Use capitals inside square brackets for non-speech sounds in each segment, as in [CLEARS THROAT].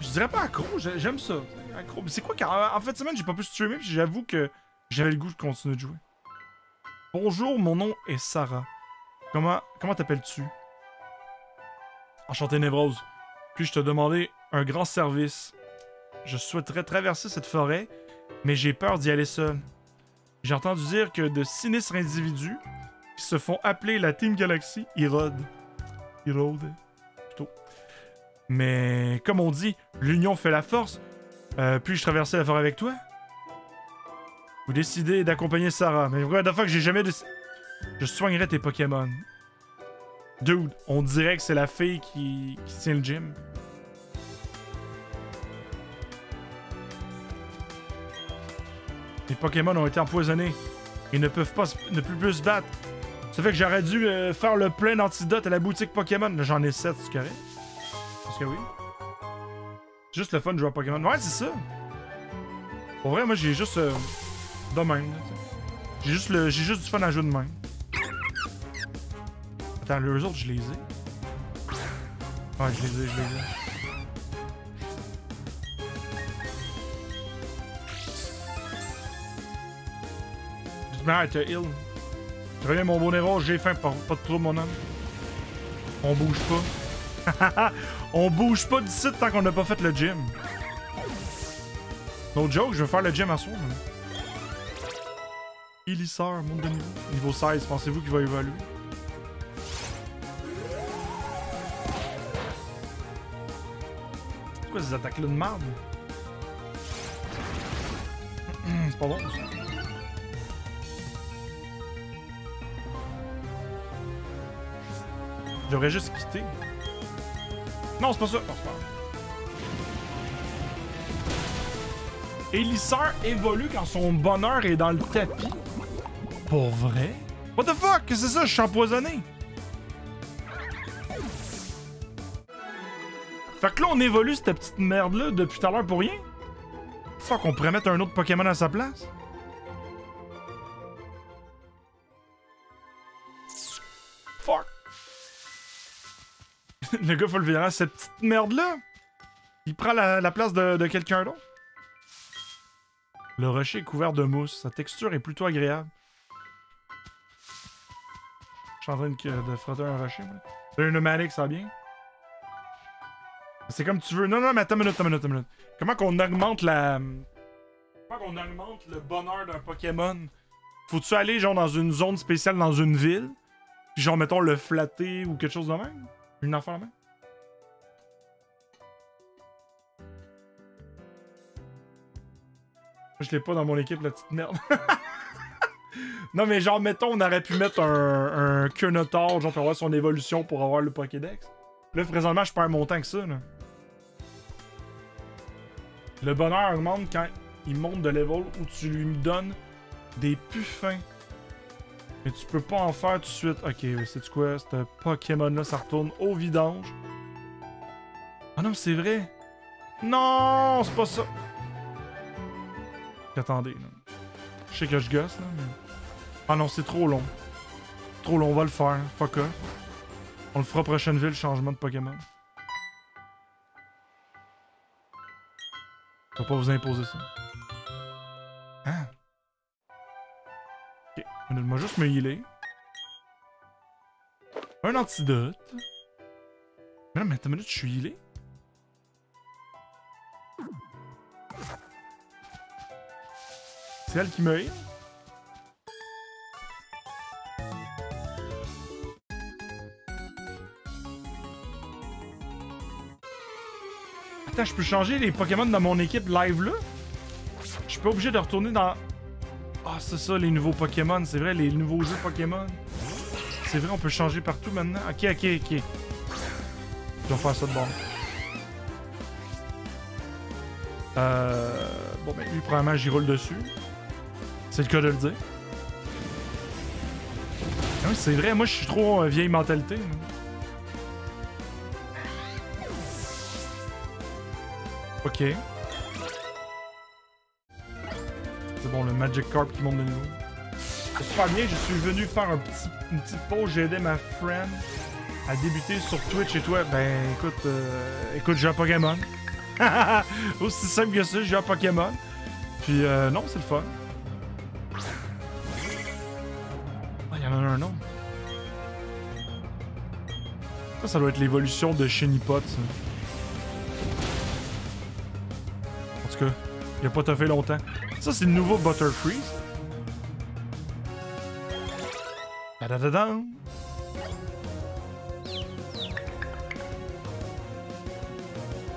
Je dirais pas accro, j'ai- j'aime ça. Accro. Mais c'est quoi qu'en en fait semaine, j'ai pas pu streamer, puis j'avoue que j'avais le goût de continuer de jouer. Bonjour, mon nom est Sarah. Comment comment t'appelles-tu? Enchanté Névrose. Puis je te demandais un grand service. Je souhaiterais traverser cette forêt, mais j'ai peur d'y aller seul. J'ai entendu dire que de sinistres individus qui se font appeler la Team Galaxy érodent. Érodent. Plutôt. Mais comme on dit, l'union fait la force. Euh, puis-je traverser la forêt avec toi? Vous décidez d'accompagner Sarah? Mais what the fuck, j'ai jamais décidé. Je soignerai tes Pokémon. Dude, on dirait que c'est la fille qui, tient le gym. Les Pokémon ont été empoisonnés. Ils ne peuvent pas ne plus, plus se battre. Ça fait que j'aurais dû euh, faire le plein d'antidotes à la boutique Pokémon. J'en ai 7, c'est correct? Oui. Juste le fun de jouer à Pokémon. Ouais, c'est ça. Pour vrai, moi, j'ai juste... Euh, de même. J'ai juste, le- j'ai juste du fun à jouer de même. Attends, les autres, je les ai. Ouais, je les ai, je les ai. Dites-moi, t'as heal. Reviens, mon beau Néro, j'ai faim, pas, de trouble, mon homme. On bouge pas. [LAUGHS] On bouge pas d'ici tant qu'on n'a pas fait le gym. No joke, je vais faire le gym à soir. man. Élisseur, monde de niveau. Niveau 16, pensez-vous qu'il va évoluer? C'est quoi ces attaques-là de merde? C'est pas bon, ça. Je devrais juste quitter. Non, c'est pas ça. Non, évolue quand son bonheur est dans le tapis. Pour vrai? What the fuck? Qu'est-ce que c'est ça? Je suis empoisonné? Fait que là, on évolue cette petite merde-là depuis tout à l'heure pour rien? Fuck, on pourrait mettre un autre Pokémon à sa place? Le gars faut le violent, cette petite merde-là. Il prend la, la place de, quelqu'un d'autre. Le rocher est couvert de mousse. Sa texture est plutôt agréable. Je suis en train de, de frotter un rocher, moi. Le pneumatique, ça va bien? C'est comme tu veux. Non, non, mais attends une minute, attends une minute, attends une minute. Comment qu'on augmente la... Comment qu'on augmente le bonheur d'un Pokémon? Faut-tu aller, genre, dans une zone spéciale dans une ville? Puis genre, mettons, le flatter ou quelque chose de même? Une affaire de même? Je l'ai pas dans mon équipe, la petite merde. [LAUGHS] non, mais genre, mettons, on aurait pu mettre un, un genre, pour avoir son évolution pour avoir le Pokédex. Là, présentement, je perds mon temps que ça, là. Le bonheur augmente quand il monte de level où tu lui donnes des puffins. Mais tu peux pas en faire tout de suite. Ok, mais c'est quoi? Ce Pokémon-là, ça retourne au vidange. Ah non, mais c'est vrai. Non, c'est pas ça. Attendez. Je sais que je gosse, là, mais... Ah non, c'est trop long. Trop long, on va le faire. Fuck off. On le fera prochaine ville, changement de Pokémon. Je vais pas vous imposer ça. Hein? Ok, moi juste me healer. Un antidote. Mais non, mais attends une minute, je suis healé. Qui me heal? Attends, je peux changer les Pokémon dans mon équipe live là? Je suis pas obligé de retourner dans. Ah, c'est ça, les nouveaux Pokémon, c'est vrai, les nouveaux jeux Pokémon. C'est vrai, on peut changer partout maintenant. Ok, ok, ok. Je vais faire ça de bon. Euh. Bon, ben, lui, probablement, j'y roule dessus. C'est le cas de le dire. Ah c'est vrai, moi, je suis trop euh, vieille mentalité. Ok. C'est bon, le Magic Carp qui monte de niveau. C'est super bien, je suis venu faire un une petite pause, j'ai aidé ma friend à débuter sur Twitch et toi. Ben écoute, euh, écoute, j'ai un Pokémon. [LAUGHS] Aussi simple que ça, joue à Pokémon. Puis euh, non, c'est le fun. Ça, ça doit être l'évolution de Shenipot, ça. En tout cas, il a pas toffé longtemps. Ça, c'est le nouveau Butterfreeze. Da-da-da-dam.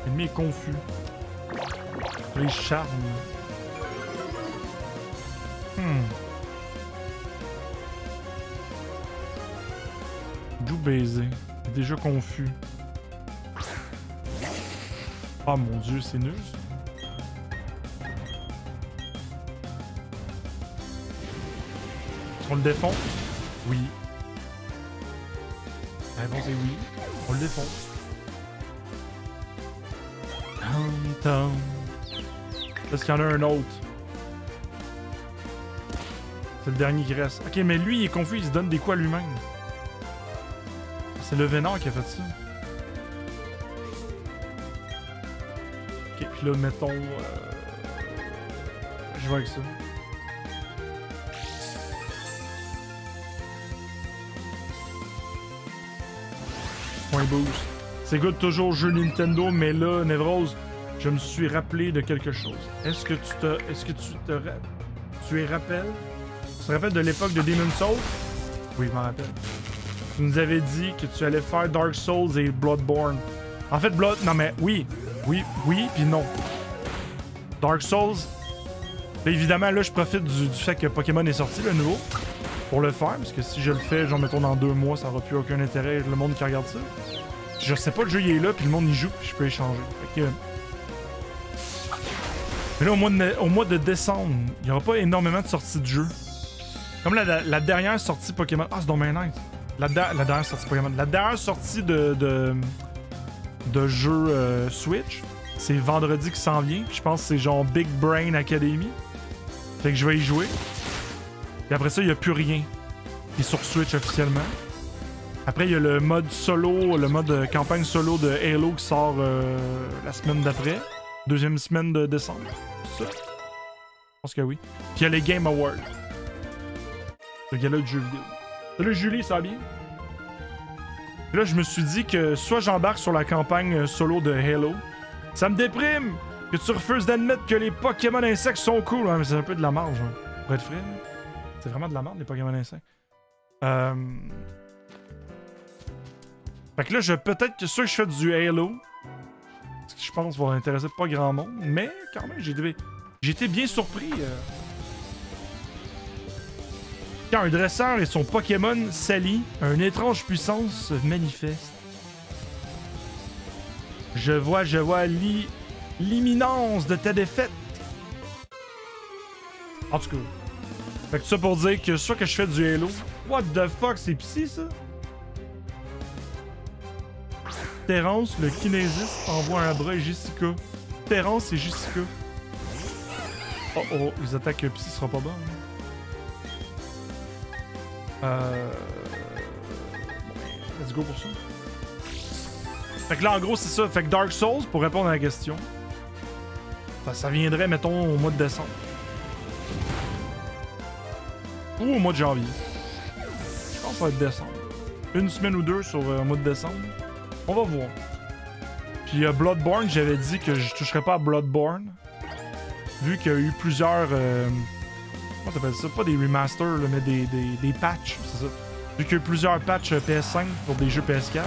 L'ennemi est confus. Les charmes. Hmm. D'où baiser. Déjà confus. Oh mon dieu, c'est nul. On le défonce? Oui. La réponse est oui. On le tom. Est-ce qu'il y en a un autre? C'est le dernier qui reste. Ok, mais lui, il est confus, il se donne des coups à lui-même. C'est le Vénard qui a fait ça. Ok, puis là, mettons... euh, Je vais avec ça. Point boost. C'est good toujours jeu Nintendo, mais là, Nevrose, je me suis rappelé de quelque chose. Est-ce que tu te... Est-ce que tu te... Tu es rappelles? Tu te rappelles de l'époque de Demon's Souls? Oui, je m'en rappelle. Tu nous avais dit que tu allais faire Dark Souls et Bloodborne. En fait, Blood... Non, mais oui. Oui, oui, puis non. Dark Souls... Là, évidemment, là, je profite du, fait que Pokémon est sorti, le nouveau, pour le faire, parce que si je le fais, genre, mettons, dans deux mois, ça n'aura plus aucun intérêt, le monde qui regarde ça. Je sais pas, le jeu, il est là, puis le monde y joue, puis je peux échanger. Fait que... Mais là, au mois de, au mois de décembre, il n'y aura pas énormément de sorties de jeux. Comme la, dernière sortie Pokémon. Ah, c'est bien nice. La, dernière sortie de, jeu euh, Switch, c'est vendredi qui s'en vient. Je pense que c'est genre Big Brain Academy. Fait que je vais y jouer. Et après ça, il n'y a plus rien qui est sur Switch officiellement. Après, il y a le mode solo, le mode campagne solo de Halo qui sort euh, la semaine d'après. Deuxième semaine de décembre. Ça? Je pense que oui. Puis il y a les Game Awards. Le gala de jeux vidéo. Salut Julie, ça va bien? Là, je me suis dit que soit j'embarque sur la campagne euh, solo de Halo. Ça me déprime que tu refuses d'admettre que les Pokémon insectes sont cool. Ouais, mais c'est un peu de la marge, hein, pour être frais. C'est vraiment de la marge, les Pokémon insectes. Euh... Fait que là, je peut-être que sûr que je fais du Halo. Ce que je pense va intéresser pas grand monde. Mais quand même, j'ai été bien surpris. euh. Quand un dresseur et son Pokémon s'allient, une étrange puissance se manifeste. Je vois, je vois l'i- l'imminence de ta défaite. En tout cas. Fait que ça pour dire que soit que je fais du Halo. What the fuck, c'est psy ça? Terence, le kinésiste, envoie un bras Jessica. Terence et Jessica. Oh oh, les attaques psy sera pas bonnes. Euh... Let's go pour ça. Fait que là, en gros, c'est ça. Fait que Dark Souls, pour répondre à la question, ça, ça viendrait, mettons, au mois de décembre. Ou au mois de janvier. Je pense que ça va être décembre. Une semaine ou deux sur euh, le mois de décembre. On va voir. Puis euh, Bloodborne, j'avais dit que je toucherais pas à Bloodborne. Vu qu'il y a eu plusieurs. Euh, comment t'appelles ça? Pas des remasters, mais des, des, patchs, c'est ça. Vu qu'il y a eu plusieurs patchs euh, PS5 pour des jeux PS4,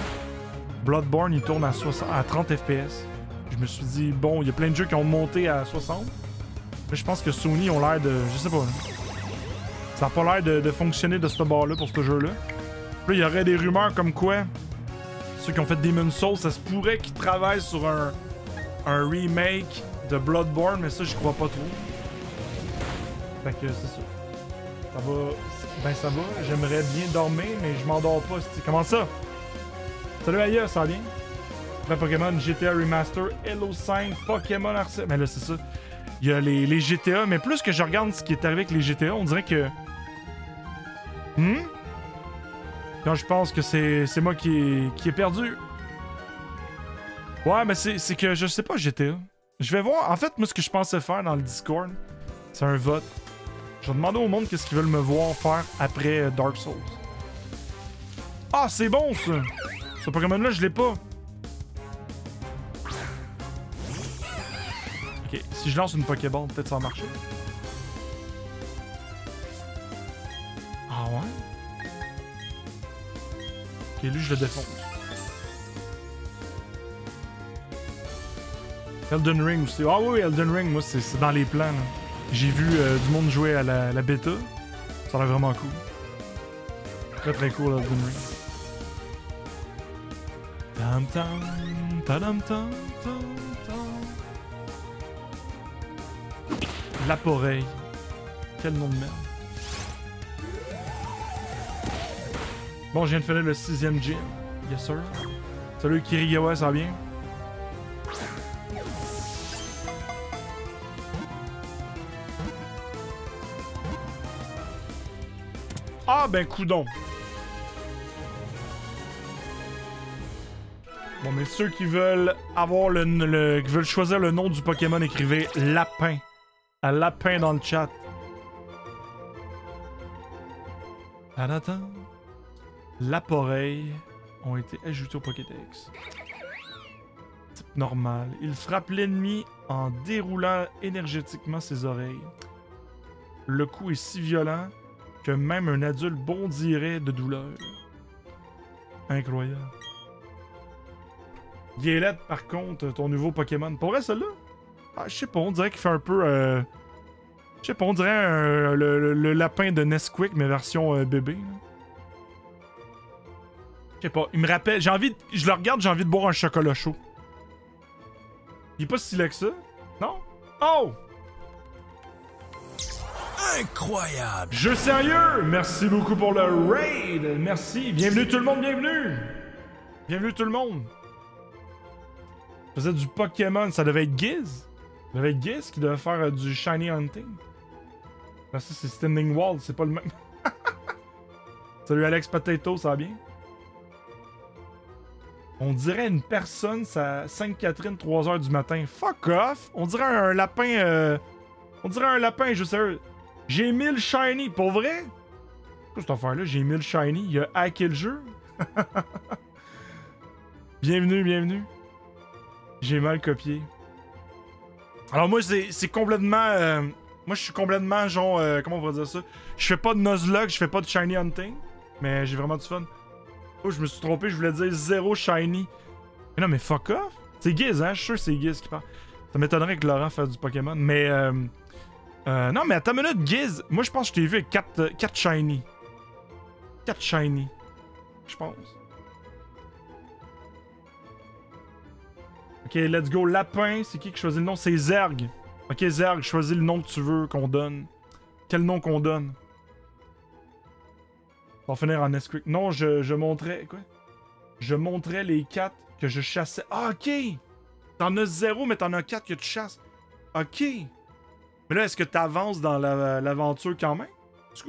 Bloodborne il tourne à, 60 à 30 FPS. Je me suis dit, bon, il y a plein de jeux qui ont monté à 60. Mais je pense que Sony ont l'air de. Je sais pas. Ça a pas l'air de, fonctionner de ce bord-là pour ce jeu-là. Puis il y aurait des rumeurs comme quoi ceux qui ont fait Demon's Souls, ça se pourrait qu'ils travaillent sur un, un remake de Bloodborne, mais ça, je crois pas trop. Fait que c'est ça. Ça va. Ben, ça va. J'aimerais bien dormir, mais je m'endors pas. Comment ça? Salut Aya, ça va bien? Après Pokémon, GTA Remaster, Halo 5, Pokémon Arceus. Mais là, c'est ça. Il y a les, les GTA, mais plus que je regarde ce qui est arrivé avec les GTA, on dirait que. Hmm? Quand je pense que c'est moi qui qui perdu. Ouais, mais c'est que je sais pas GTA. Je vais voir. En fait, moi, ce que je pensais faire dans le Discord, c'est un vote. Je vais demander au monde qu'est-ce qu'ils veulent me voir faire après euh, Dark Souls. Ah, c'est bon ça! Ce Pokémon-là, je l'ai pas. Ok, si je lance une Pokéball, peut-être ça va marcher. Ah ouais? Ok, lui, je le défonce. Elden Ring aussi. Ah oui, Elden Ring, moi, c'est dans les plans. J'ai vu euh, du monde jouer à la, bêta. Ça a l'air vraiment cool. Très très cool, Elden Ring. Tam. Quel nom de merde. Bon, je viens de finir le sixième gym. Yes sir. Salut Kirigawa, ça va bien? Ah ben coudon. Bon mais ceux qui veulent avoir le, qui veulent choisir le nom du Pokémon, écrivez lapin. Un lapin dans le chat. Tadadam. Laporeille ont été ajoutés au Pokédex. Type normal. Il frappe l'ennemi en déroulant énergétiquement ses oreilles. Le coup est si violent que même un adulte bondirait de douleur. Incroyable. Guélette, par contre, ton nouveau Pokémon. Pour vrai, celui-là? Ah, je sais pas, on dirait qu'il fait un peu. euh, Je sais pas, on dirait le, lapin de Nesquik, mais version euh, bébé. Je sais pas, il me rappelle. J'ai envie. de- Je le regarde, j'ai envie de boire un chocolat chaud. Il est pas si laid que ça? Non? Oh! Incroyable! Jeu sérieux! Merci beaucoup pour le raid! Merci! Bienvenue tout le monde, bienvenue! Bienvenue tout le monde! Je du Pokémon, ça devait être Giz? Ça devait être Giz qui devait faire euh, du Shiny Hunting. Là, ça, c'est Standing Wall, c'est pas le même. [LAUGHS] Salut Alex Potato, ça va bien? On dirait une personne, ça Sainte-Catherine, 3h du matin. Fuck off! On dirait un lapin. euh, On dirait un lapin, je sais. J'ai 1000 shiny, pour vrai? Qu'est-ce que cette affaire-là? J'ai 1000 shiny. Il a hacké le jeu? [LAUGHS] bienvenue, bienvenue. J'ai mal copié. Alors moi, c'est c'est complètement... euh, moi, je suis complètement genre... euh, comment on va dire ça? Je fais pas de Nuzlocke, je fais pas de shiny hunting. Mais j'ai vraiment du fun. Oh, je me suis trompé, je voulais dire zéro shiny. Mais non, mais fuck off. C'est Giz, hein? Je suis sûr que c'est Giz qui parle. Ça m'étonnerait que Laurent fasse du Pokémon. Mais... euh, euh, non, mais attends une minute, Giz. Moi, je pense que je t'ai vu avec 4, shiny. 4 shiny. Je pense. Ok, let's go. Lapin, c'est qui qui choisit le nom? C'est Zerg. Ok, Zerg, choisis le nom que tu veux qu'on donne. Quel nom qu'on donne? On va finir en Nesquik. Non, je, je montrais. Quoi? Je montrais les 4 que je chassais. Ah, ok! T'en as 0, mais t'en as 4 que tu chasses. Ok! Mais là, est-ce que tu avances dans la- l'aventure quand même?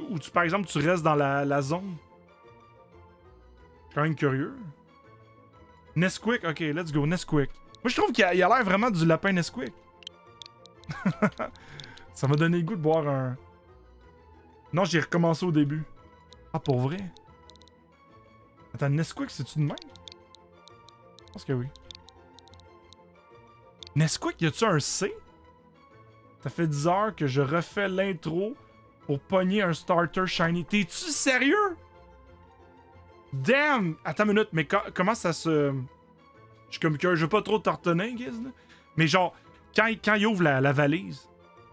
Ou tu, par exemple, tu restes dans la, la zone? Je suis quand même curieux. Nesquik, ok, let's go, Nesquik. Moi, je trouve qu'il a il a l'air vraiment du lapin Nesquik. [LAUGHS] Ça m'a donné le goût de boire un. Non, j'ai recommencé au début. Ah, pour vrai? Attends, Nesquik, c'est-tu de même? Je pense que oui. Nesquik, y a-tu un C? Ça fait 10 heures que je refais l'intro pour pogner un starter shiny. T'es-tu sérieux? Damn! Attends une minute, mais co- comment ça se. Je suis comme que je veux pas trop t'ortonner, Giz, là. Mais genre, quand, quand il ouvre la, la valise,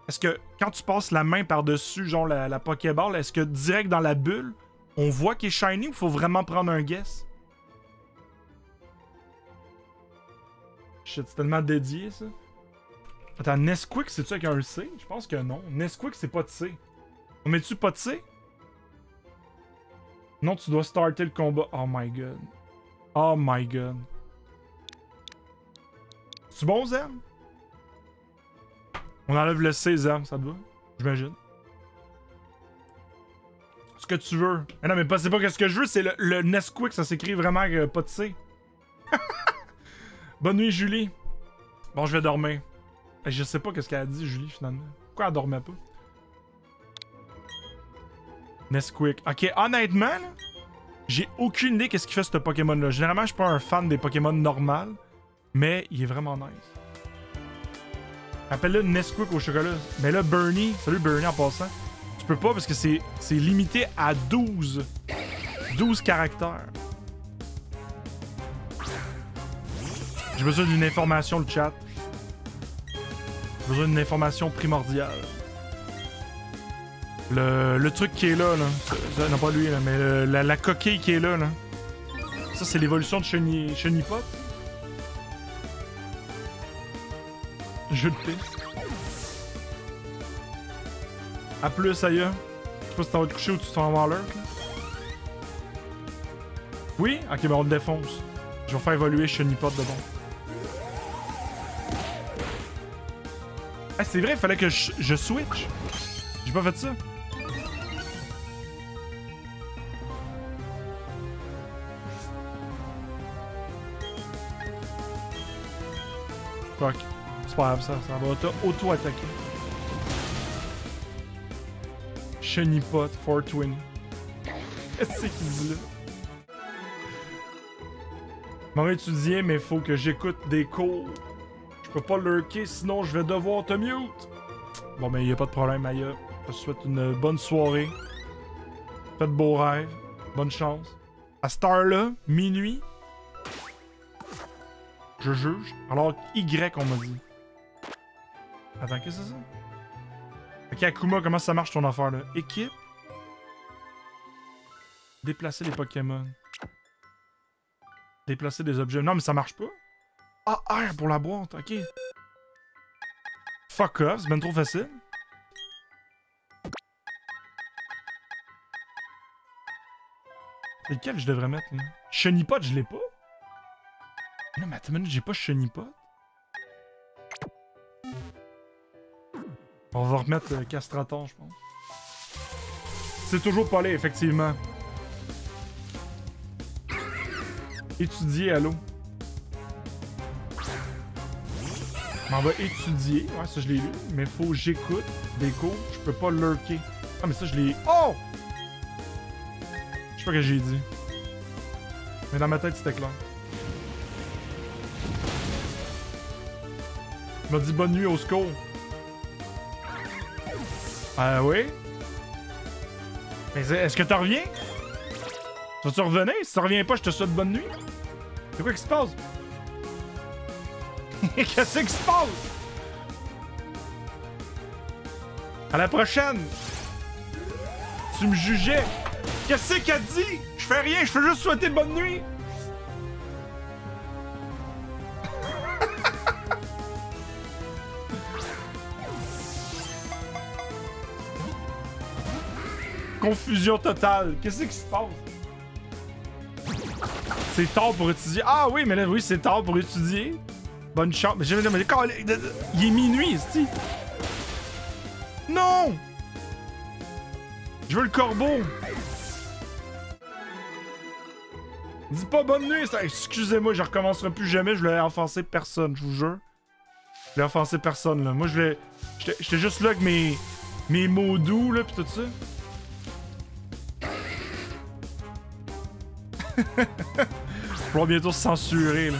est-ce que quand tu passes la main par-dessus, genre la, la Pokéball, est-ce que direct dans la bulle, on voit qu'il est shiny ou faut vraiment prendre un guess? Shit, c'est tellement dédié, ça. Attends, Nesquik, c'est-tu avec un C? Je pense que non. Nesquik, c'est pas de C. On met-tu pas de C? Non, tu dois starter le combat. Oh my god. Oh my god. C'est bon, Zem? On enlève le C, Zem, ça te va? J'imagine. Ce que tu veux. Mais non, mais c'est pas que ce que je veux, c'est le, le Nesquik, ça s'écrit vraiment euh, pas de C. [LAUGHS] Bonne nuit, Julie. Bon, je vais dormir. Je sais pas qu'est-ce qu'elle a dit, Julie, finalement. Pourquoi elle dormait pas? Nesquik. Ok, honnêtement, j'ai aucune idée qu'est-ce qu'il fait ce Pokémon-là. Généralement, je suis pas un fan des Pokémon normales, mais il est vraiment nice. Appelle-le Nesquik au chocolat. Mais là, Bernie, salut Bernie en passant. Tu peux pas parce que c'est c'est limité à 12. 12 caractères. J'ai besoin d'une information, le chat. J'ai besoin d'une information primordiale. Le, le truc qui est là, là. Non, pas lui, là, mais le- la, coquille qui est là, là. Ça, c'est l'évolution de Cheni, Chenipot. Jeu de piste. A plus, Aya. Je sais pas si t'en vas te coucher ou tu t'en vas là. Oui? Ok, ben on le défonce. Je vais faire évoluer Chenipot de bon. Ah, c'est vrai, il fallait que je, je switch. J'ai pas fait ça. Fuck. C'est pas grave, ça. Ça va auto- auto-attaquer. Chenipot 420. [LAUGHS] Qu'est-ce qu'il dit là? Maman étudier, mais faut que j'écoute des cours. Peux pas lurker, sinon je vais devoir te mute. Bon, ben, y a pas de problème, Maya. Je te souhaite une bonne soirée. Faites beaux rêves. Bonne chance. À cette heure-là, minuit, je juge. Alors, Y, on m'a dit. Attends, qu'est-ce que c'est ça? Ok, Akuma, comment ça marche ton affaire là? Équipe. Déplacer les Pokémon. Déplacer des objets. Non, mais ça marche pas. Ah, R pour la boîte, ok. Fuck off, c'est bien trop facile. Lequel je devrais mettre là? Chenipot, je l'ai pas. Non, mais attends une j'ai pas Chenipot. On va remettre euh, Castraton, je pense. C'est toujours pas laid, effectivement. Étudier, allô? On va étudier. Ouais, ça je l'ai lu. Mais faut que j'écoute des cours. Je peux pas lurker. Ah, mais ça je l'ai. Oh! Je sais pas ce que j'ai dit. Mais dans ma tête c'était clair. Il m'a dit bonne nuit au score. Ah oui? Mais est-ce que tu reviens? Vas-tu revenir? Si tu reviens pas, je te souhaite bonne nuit. C'est quoi qui se passe? [LAUGHS] Qu'est-ce qui se passe? À la prochaine! Tu me jugeais! Qu'est-ce qu'elle dit? Je fais rien, je fais juste souhaiter bonne nuit! [LAUGHS] Confusion totale. Qu'est-ce qui se passe? C'est tard pour étudier. Ah oui, mais là, oui, c'est tard pour étudier. Bonne chance. Mais, j'ai- il est minuit, ici. Non! Je veux le corbeau. Dis pas bonne nuit. Excusez-moi, je recommencerai plus jamais. Je voulais offenser personne, je vous jure. Je voulais offenser personne, là. Moi, je voulais. J'étais juste là avec mes. Mes mots doux, là, pis tout ça. [LAUGHS] Vais bientôt censurer, là.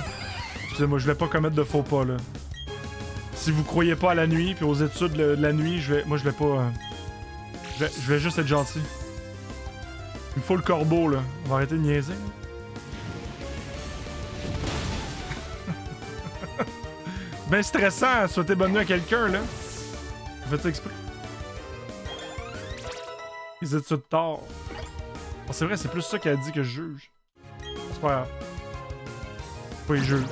Excusez-moi, je vais pas commettre de faux pas, là. Si vous croyez pas à la nuit, puis aux études de la nuit, je vais, moi, je vais pas... euh, je, vais, je vais juste être gentil. Il me faut le corbeau, là. On va arrêter de niaiser. [LAUGHS] ben stressant, souhaiter bonne nuit à quelqu'un, là. Vous faites ça exprès? Les études tard. C'est vrai, c'est plus ça qu'elle dit que je juge. C'est pas grave. Pas les juge.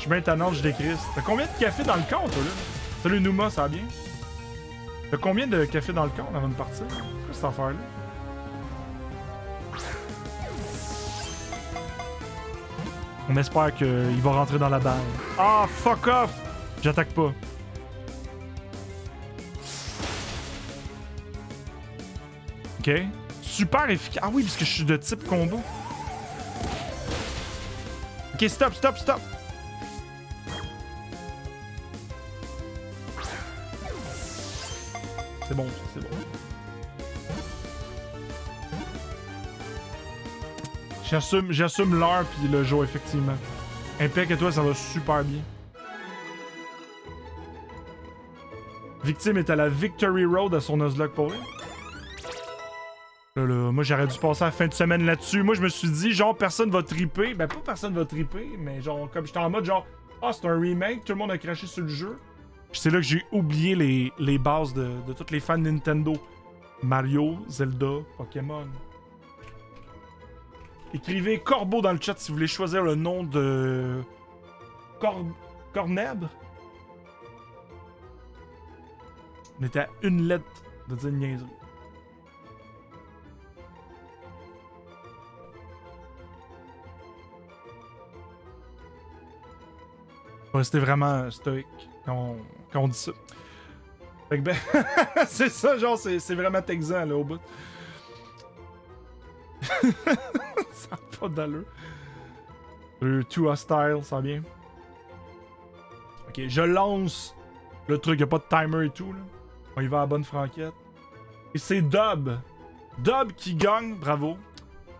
Je tannant, je décris. T'as combien de café dans le compte, toi, là? Salut Nouma, ça va bien? T'as combien de café dans le compte avant de partir? C'est quoi cette affaire-là? On espère qu'il va rentrer dans la balle. Ah, fuck off! J'attaque pas. Ok. Super efficace. Ah oui, parce que je suis de type combo. Ok, stop, stop, stop. C'est bon, c'est bon. J'assume, j'assume l'heure puis le jour, effectivement. Impec et toi, ça va super bien. Victime est à la Victory Road à son Nuzlocke pour. Là, là, moi j'aurais dû passer la fin de semaine là-dessus. Moi je me suis dit, genre, personne va triper. Ben, pas personne va triper, mais genre, comme j'étais en mode genre, ah, c'est un remake, tout le monde a craché sur le jeu. C'est là que j'ai oublié les, les bases de, de tous les fans de Nintendo Mario, Zelda, Pokémon. Écrivez Corbeau dans le chat si vous voulez choisir le nom de. Cor... Cornèbre On était à une lettre de dire niaiserie. Faut rester vraiment stoïque quand on, dit ça. Fait que ben, [LAUGHS] c'est ça, genre, c'est vraiment texan, là, au bout. [LAUGHS] ça n'a pas d'allure. Too Hostile, ça bien. Ok, je lance le truc, y'a pas de timer et tout, là. On y va à la bonne franquette. Et c'est Dub. Dub qui gagne, bravo.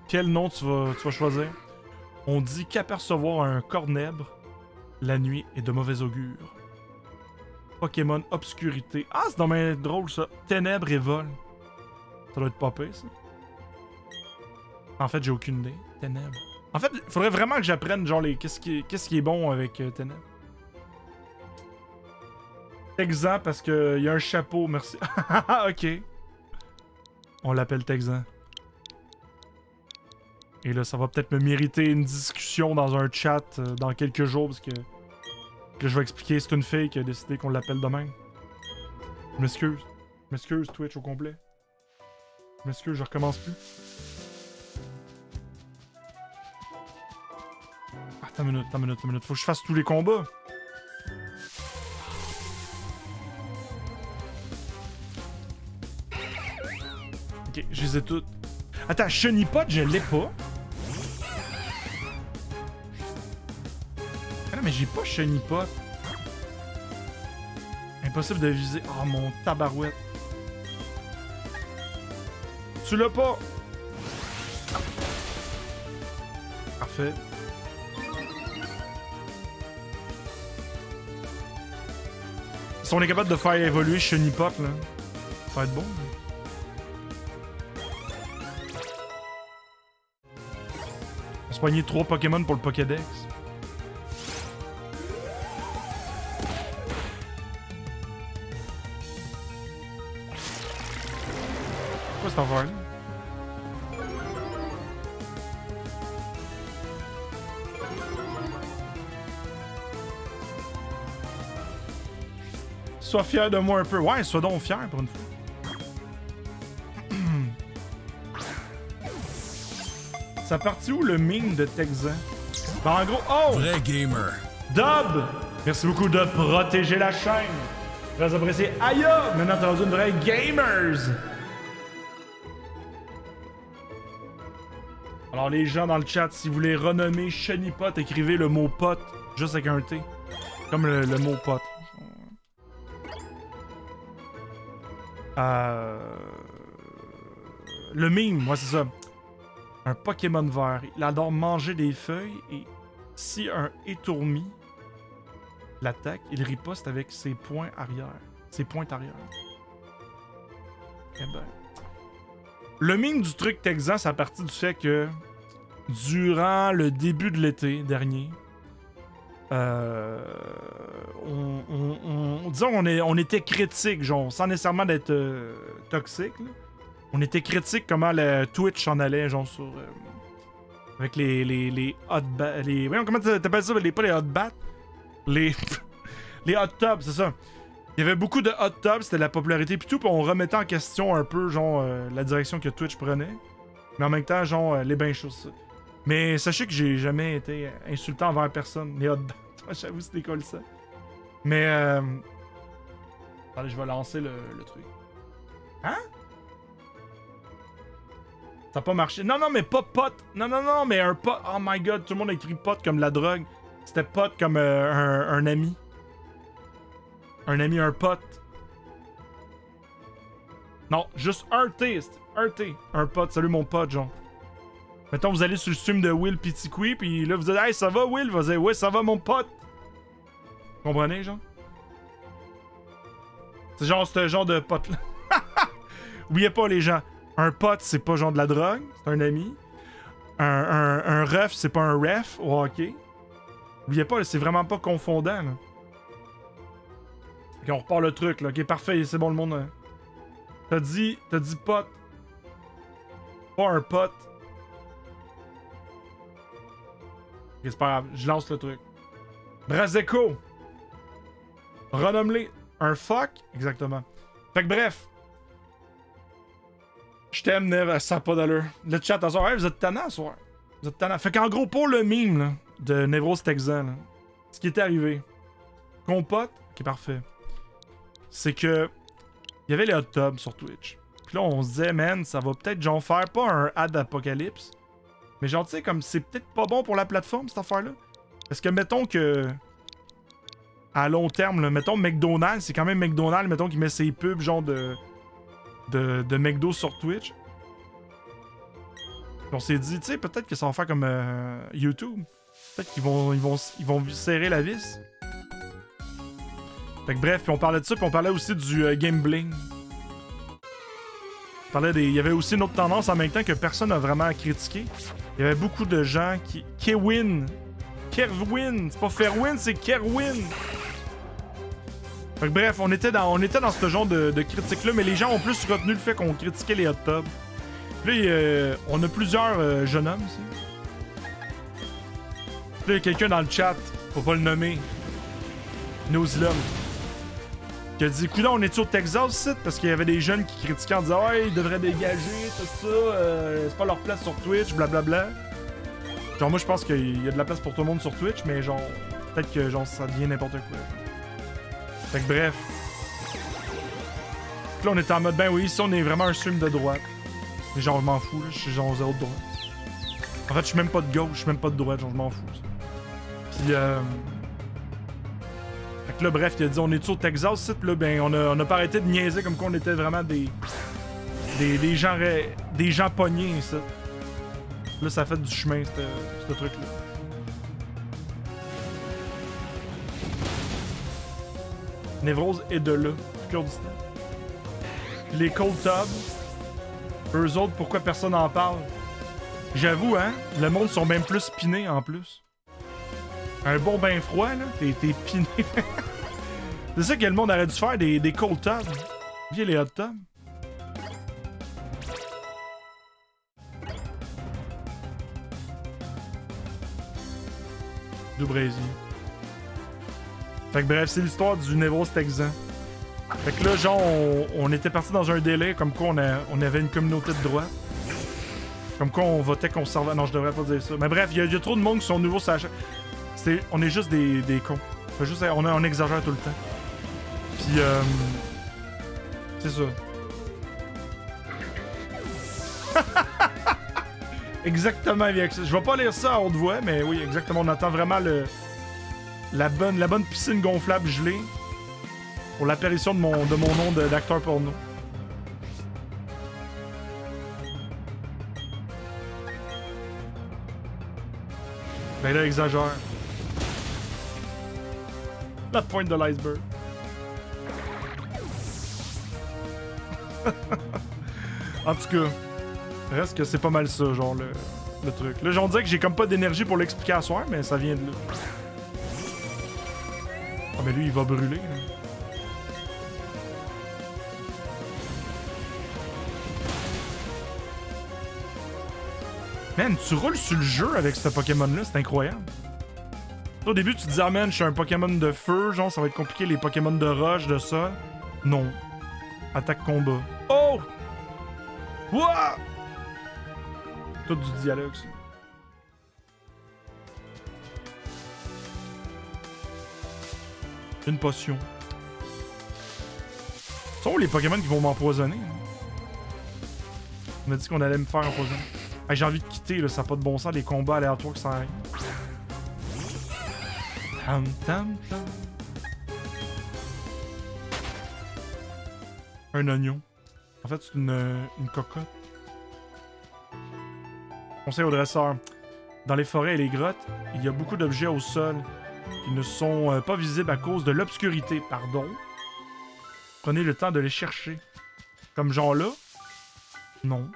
Quel nom tu vas, tu vas choisir? On dit qu'apercevoir un cornèbre la nuit est de mauvais augure. Pokémon Obscurité. Ah, c'est dommage drôle ça. Ténèbres et vol. Ça doit être pire, ça. En fait, j'ai aucune idée. Ténèbres. En fait, il faudrait vraiment que j'apprenne genre les qu'est-ce qui, qu'est-ce qui est bon avec euh, Ténèbres. Texan parce que y a un chapeau, merci. [LAUGHS] ok. On l'appelle Texan. Et là, ça va peut-être me mériter une discussion dans un chat euh, dans quelques jours parce que, je vais expliquer c'est une fille qui a décidé qu'on l'appelle de même. Je m'excuse. Je m'excuse, Twitch au complet. Je m'excuse, je recommence plus. Ah, Attends une minute, attends une minute, attends une minute. Faut que je fasse tous les combats. Ok, je les ai toutes. Attends, Chenipot, je l'ai pas. Mais j'ai pas Chenipot. Impossible de viser. Oh mon tabarouette. Tu l'as pas. Parfait. Si on est capable de faire évoluer Chenipot, là, ça va être bon. On se poignait trois Pokémon pour le Pokédex. Sois fier de moi un peu. Ouais, sois donc fier pour une fois. [CLEARS THROAT] Ça partit où le meme de Texan? Ben, en gros, oh! Vrai gamer. Dub! Merci beaucoup de protéger la chaîne. Très apprécié. Aïe! Maintenant, t'as rendu une vraie gamers! Alors, les gens dans le chat, si vous voulez renommer Chenipot, écrivez le mot pot juste avec un T. Comme le, mot pot. Euh... Le mime, moi, c'est ça. Un Pokémon vert. Il adore manger des feuilles et si un étourmi l'attaque, il riposte avec ses points arrière. Ses pointes arrière. Eh ben. Le mime du truc texan, c'est à partir du fait que durant le début de l'été dernier, euh, on, on- on- disons qu'on on était critique, genre, sans nécessairement d'être euh, toxique. là. On était critique comment le Twitch en allait, genre, sur. euh, avec les, les, les hot les comment t'a- t'appelles ça les pas les hot bats? Les [LAUGHS] les hot tubs c'est ça il y avait beaucoup de hot tubs c'était la popularité puis tout puis on remettait en question un peu genre euh, la direction que Twitch prenait mais en même temps genre euh, les bains chauds mais sachez que j'ai jamais été insultant envers personne les hot bats [LAUGHS] j'avoue c'était cool ça mais euh... attendez je vais lancer le, truc hein? Ça a pas marché. Non, non, mais pas pote. Non, non, non, mais un pote. Oh my god, tout le monde écrit pote comme la drogue. C'était pote comme euh, un ami. Un ami, un pote. Non, juste un T. Un T. Un pote. Salut mon pote, genre. Mettons, vous allez sur le stream de Will Pitiqui, puis là, vous dites Hey, ça va, Will? Vous allez Ouais, ça va, mon pote. Comprenez, genre? C'est genre ce genre de pote-là. [LAUGHS] Oubliez pas, les gens. Un pote, c'est pas genre de la drogue, c'est un ami. Un, un, un ref, c'est pas un ref au hockey. Oubliez pas, c'est vraiment pas confondant, là. Ok, on repart le truc, là. Ok, parfait, c'est bon, le monde. hein. T'as dit, t'as dit pote. Pas un pote. Ok, c'est pas grave, je lance le truc. Brazeco. Renomme-les. Un fuck? Exactement. Fait que bref. Je t'aime, Nev, ça a pas d'allure. Le chat à soir, Hey, vous êtes tannant soir. Vous êtes tannant. Fait qu'en gros, pour le meme là, de Nevros Texan, là, ce qui est arrivé, compote, qui est parfait, c'est que il y avait les hot tubs sur Twitch. Puis là, on se disait, man, ça va peut-être genre faire pas un ad apocalypse, mais genre, tu sais, comme c'est peut-être pas bon pour la plateforme, cette affaire-là. Parce que mettons que. À long terme, mettons McDonald's, c'est quand même McDonald's, mettons qu'il met ses pubs genre de. de, de McDo sur Twitch. Puis on s'est dit, tu sais, peut-être que ça va faire comme euh, YouTube. Peut-être qu'ils ils vont serrer la vis. Fait que bref, puis on parlait de ça, puis on parlait aussi du euh, game bling. On parlait des, il y avait aussi une autre tendance en même temps que personne n'a vraiment critiqué. Il y avait beaucoup de gens qui. Kewin! Kerwin! C'est pas Fairwin, c'est Kerwin! Fait que bref, on était dans, on était dans ce genre de, critique-là, mais les gens ont plus retenu le fait qu'on critiquait les hot tubs. Puis là, on a plusieurs euh, jeunes hommes ici. Puis là, il y a quelqu'un dans le chat, faut pas le nommer. Nozilum. Qui a dit, écoute, on est au Texas, ici? Parce qu'il y avait des jeunes qui critiquaient en disant, ouais, ils devraient dégager, tout ça, euh, c'est pas leur place sur Twitch, blablabla. Genre, moi, je pense qu'il y a de la place pour tout le monde sur Twitch, mais genre, peut-être que genre, ça devient n'importe quoi. Fait que bref. Là, on était en mode, ben oui, ici, on est vraiment un stream de droite. Mais genre, je m'en fous, là, je suis genre zéro de droite. En fait, je suis même pas de gauche, je suis même pas de droite, genre, je m'en fous. Puis, euh. Bref, il a dit, on est au Texas, puis là, ben, on a, a pas arrêté de niaiser comme quoi on était vraiment des. Des, gens, des gens pognés, ça. Là, ça fait du chemin, ce truc-là. Névrose est de là, Kurdistan. Les cold tubs, eux autres, pourquoi personne n'en parle? J'avoue, hein, le monde sont même plus pinés en plus. Un bon bain froid, là, t'es piné. [LAUGHS] C'est ça que le monde aurait dû faire, des, des cold tubs. Viens les hot tubs. Du Brésil. Fait que bref, c'est l'histoire du Nevros Texan. Fait que là, genre, on, était parti dans un délai comme quoi on, avait une communauté de droite. Comme quoi on votait conservateur. Non, je devrais pas dire ça. Mais bref, il y, a- il y a trop de monde qui sont nouveaux sur la chaîne. On est juste des, des cons. On, exagère tout le temps. Puis, euh, c'est ça. [LAUGHS] exactement. Je vais pas lire ça à haute voix, mais oui, exactement. On attend vraiment le, la, bonne, la bonne piscine gonflable gelée pour l'apparition de mon, de mon nom d'acteur porno. Ben là, exagère. La pointe de l'iceberg. [LAUGHS] en tout cas, reste que c'est pas mal ça, genre, le, truc. Là, j'en dirais que j'ai comme pas d'énergie pour soir, mais ça vient de là. Ah, mais lui, il va brûler. là. Man, tu roules sur le jeu avec ce Pokémon-là, c'est incroyable. Au début, tu te disais, ah je suis un Pokémon de feu, genre, ça va être compliqué, les Pokémon de roche, de ça. Non. Attaque combat. Oh! Ouah! Tout du dialogue, ça. Une potion. Ce sont les Pokémon qui vont m'empoisonner? hein? On a dit qu'on allait me faire empoisonner. J'ai envie de quitter, là, ça n'a pas de bon sens, les combats aléatoires que ça arrive. Un oignon. En fait, c'est une, une cocotte. Conseil au dresseur. Dans les forêts et les grottes, il y a beaucoup d'objets au sol qui ne sont euh, pas visibles à cause de l'obscurité. Pardon. Prenez le temps de les chercher. Comme genre là? Non.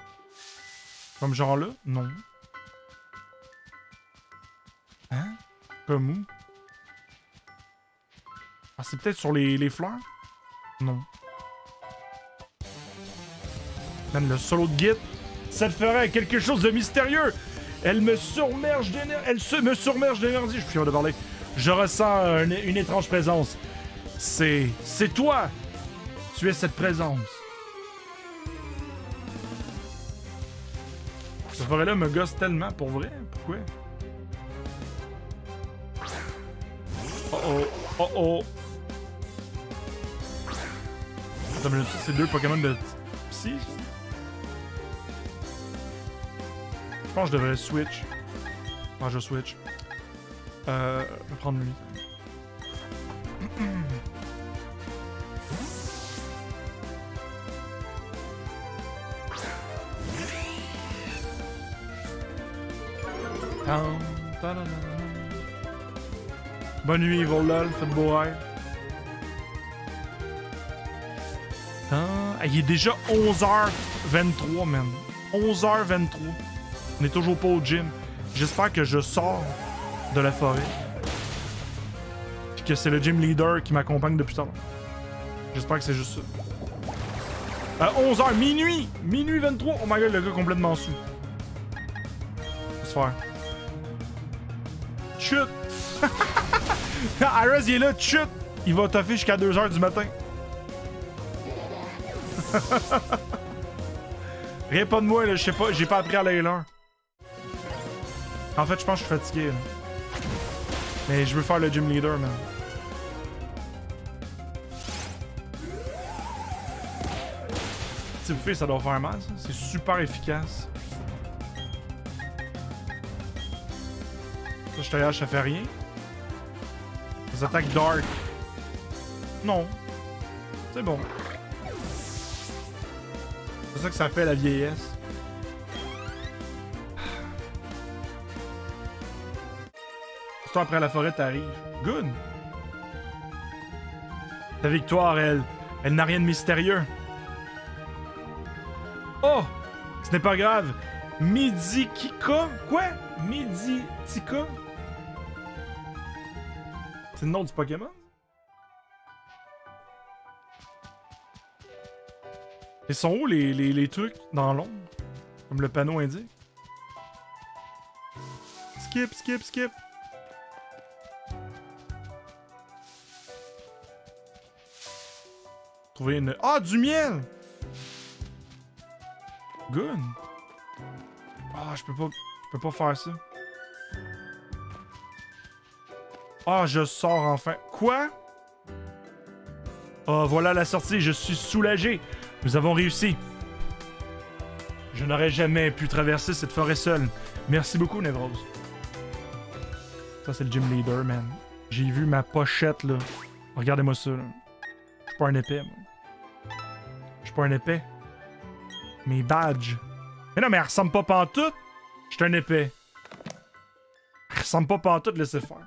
Comme genre là? Non. Hein? Comme où? Ah, c'est peut-être sur les, les fleurs? Non. Man, le solo de Git, ça te ferait quelque chose de mystérieux. Elle me surmerge d'énergie. Elle se me surmerge d'énergie. Je suis fier de parler. Je ressens un- une étrange présence. C'est. C'est toi! Tu es cette présence. Ce forêt-là me gosse tellement, pour vrai. Pourquoi? Oh oh. Oh oh. C'est deux Pokémon de psy? Je pense que je devrais switch. Ah, je switch. Euh, je vais prendre lui. Bonne nuit, Volol, faites beau rêve. Il est déjà 11h23, man. 11h23. On est toujours pas au gym. J'espère que je sors de la forêt. Puis que c'est le gym leader qui m'accompagne depuis tard. J'espère que c'est juste ça. Euh, 11h, minuit! Minuit 23! Oh my god, le gars complètement sous. Se faire? Chut! [LAUGHS] Iris, il est là, chut! Il va toffer jusqu'à 2h du matin. [LAUGHS] Rien pas de moi, là, je sais pas, j'ai pas appris à l'heure. En fait, je pense que je suis fatigué, là. Mais je veux faire le gym leader, man. Petit buffet, ça doit faire mal. C'est super efficace. Ça, je te ça fait rien. Les attaques dark. Non. C'est bon. C'est ça que ça fait la vieillesse. Juste après la forêt t'arrives. Good. Ta victoire, elle, elle n'a rien de mystérieux. Oh! Ce n'est pas grave. Midikika? Quoi? Miditika? C'est le nom du Pokémon? Ils sont où les, les, les trucs dans l'ombre? Comme le panneau indique? Skip, skip, skip. Trouver une. Ah, du miel! Good. Ah, je peux pas. Je peux pas faire ça. Ah, je sors enfin. Quoi? Ah, voilà la sortie. Je suis soulagé. Nous avons réussi. Je n'aurais jamais pu traverser cette forêt seule. Merci beaucoup, Nevrose. Ça, c'est le gym leader, man. J'ai vu ma pochette, là. Regardez-moi ça, là. Je suis pas un épais, moi. Je suis pas un épais. Mes badges. Mais non, mais elle ressemble pas pantoute. Je suis un épais. Elle ressemble pas pantoute, laissez faire.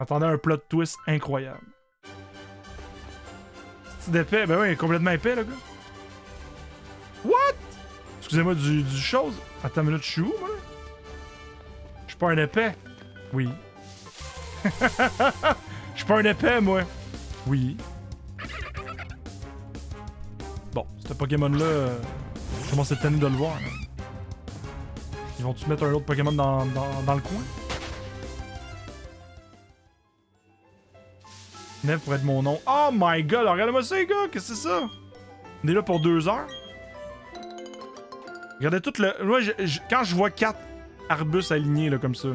Attendez un plot twist incroyable. D'épais. Ben oui, complètement épais, le gars. What? Excusez-moi du, du chose. Attends une minute, je suis où, moi? Je suis pas un épais. Oui. [LAUGHS] Je suis pas un épais, moi. Oui. Bon, ce Pokémon-là, euh, je commence de le voir. Ils vont-tu mettre un autre Pokémon dans, dans, dans le coin? Neve pourrait être mon nom. Oh my god, regardez-moi ça, les gars, qu'est-ce que c'est ça? On est là pour deux heures. Regardez tout le. Moi, quand je vois quatre arbustes alignés, là, comme ça,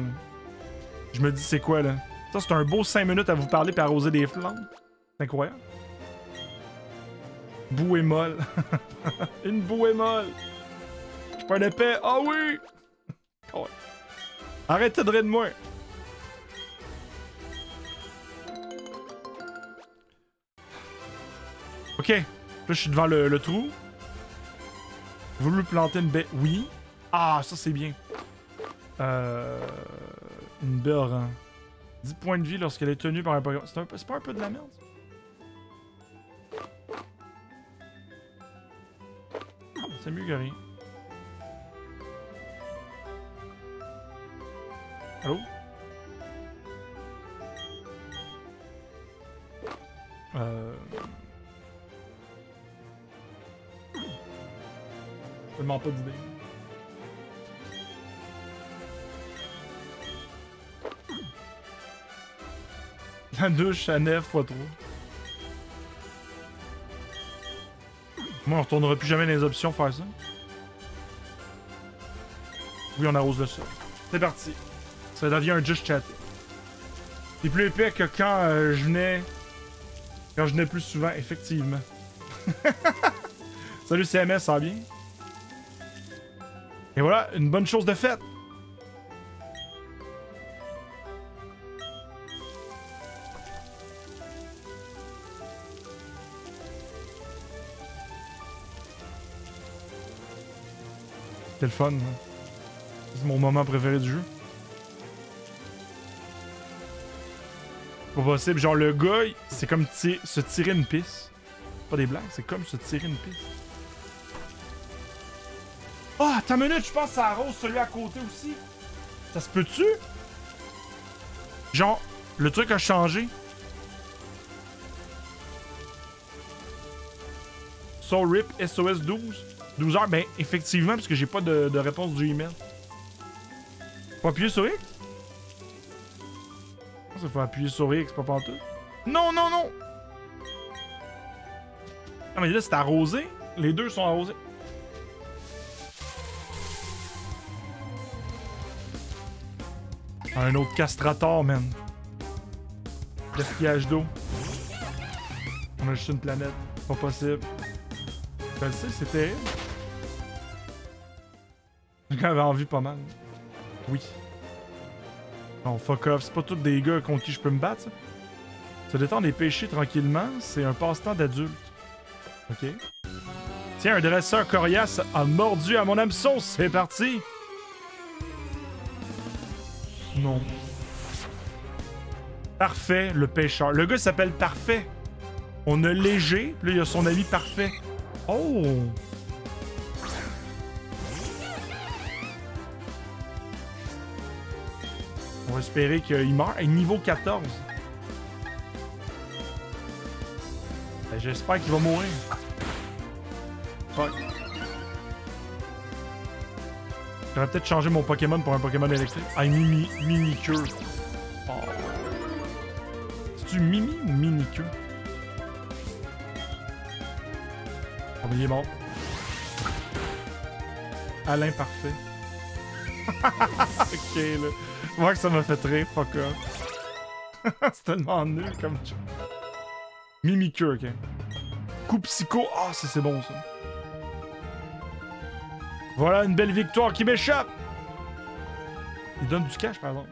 je me dis, c'est quoi, là? Ça, c'est un beau 5 minutes à vous parler puis arroser des flammes. C'est incroyable. Bouée molle. [LAUGHS] Une bouée molle. Je suis pas un. Ah oui! [LAUGHS] Ouais. Arrêtez de rire de. Ok. je suis devant le, trou. Vous voulez planter une baie? Oui. Ah, ça c'est bien. Euh... Une baie orange. 10 points de vie lorsqu'elle est tenue par un Pokémon. C'est pas un peu de la merde? C'est mieux que rien. Allô? Euh... Tellement pas d'idée. La douche à 9 fois 3. Moi, on retournera plus jamais les options faire ça. Oui, on arrose le sol. C'est parti. Ça devient un just chat. C'est plus épais que quand euh, je venais. Quand je venais plus souvent, effectivement. [LAUGHS] Salut CMS, ça va bien? Et voilà, une bonne chose de faite. C'était le fun. hein. C'est mon moment préféré du jeu. Pas possible. Genre, le gars, c'est comme se tirer une piste. Pas des blagues, c'est comme se tirer une piste. Ah, ta minute, je pense que ça arrose celui à côté aussi. Ça se peut-tu? Genre, le truc a changé. Soul Rip SOS 12. 12 heures, ben effectivement, parce que j'ai pas de, réponse du email. Faut appuyer sur X? Ça faut appuyer sur X, pas pantoute. Non, non, non! Ah, mais là, c'est arrosé. Les deux sont arrosés. Un autre castrator, man. Gaspillage d'eau. On a juste une planète. Pas possible. Je sais, c'est terrible. [LAUGHS] J'avais envie pas mal. Oui. Non, fuck off. C'est pas tous des gars contre qui je peux me battre, ça. Se détendre et pêcher tranquillement, c'est un passe-temps d'adulte. Ok. Tiens, un dresseur coriace a mordu à mon hameçon. C'est parti. Non. Parfait, le pêcheur. Le gars s'appelle Parfait. On a léger, là, il y a son ami Parfait. Oh! On va espérer qu'il meurt. Et niveau 14. Ben, J'espère qu'il va mourir. Fuck. J'aurais peut-être changé mon Pokémon pour un Pokémon électrique. Ah, Mimi, Mimikyu. Oh. C'est-tu Mimi ou Mimikyu? Ah, mais il est mort. Alain Parfait. [LAUGHS] ok, là. Moi que ça m'a fait rire, fuck off. [LAUGHS] C'est tellement nul comme jeu. Mimikyu, ok. Coup psycho. Ah, ça c'est bon ça. Voilà une belle victoire qui m'échappe. Il donne du cash, par exemple.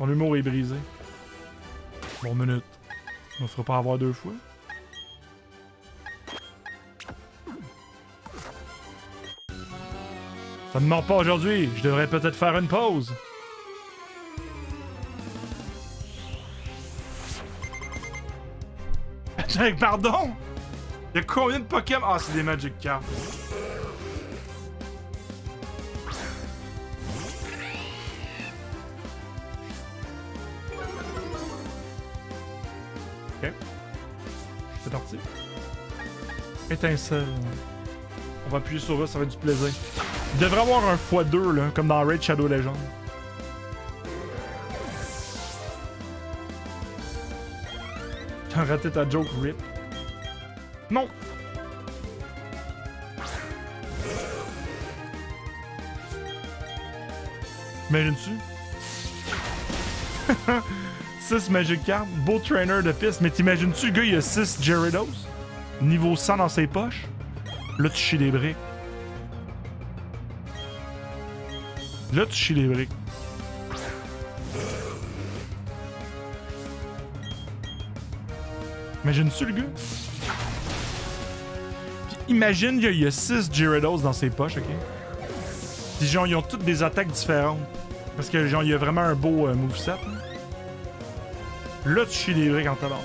Mon humour est brisé. Bon, minute. On ne fera pas avoir deux fois. Ça ne mord pas aujourd'hui. Je devrais peut-être faire une pause. [LAUGHS] Pardon? Il y a combien de Pokémon? Ah, c'est des Magic Cards. On va appuyer sur eux, ça va être du plaisir. Il devrait avoir un x2, là, comme dans Raid Shadow Legend. T'as raté ta joke, rip. Non! Imagine-tu? 6 [LAUGHS] Magic Card, beau trainer de piste, mais t'imagines-tu, gars, il a 6 Gyarados? Niveau 100 dans ses poches? Là, tu chies des briques. Là, tu chies briques. Imagine-tu le gars? imagine, il y a 6 Gyarados dans ses poches, ok? Puis genre, ils ont toutes des attaques différentes. Parce que genre, il y a vraiment un beau euh, moveset. Là. là, tu chies des briques en talent.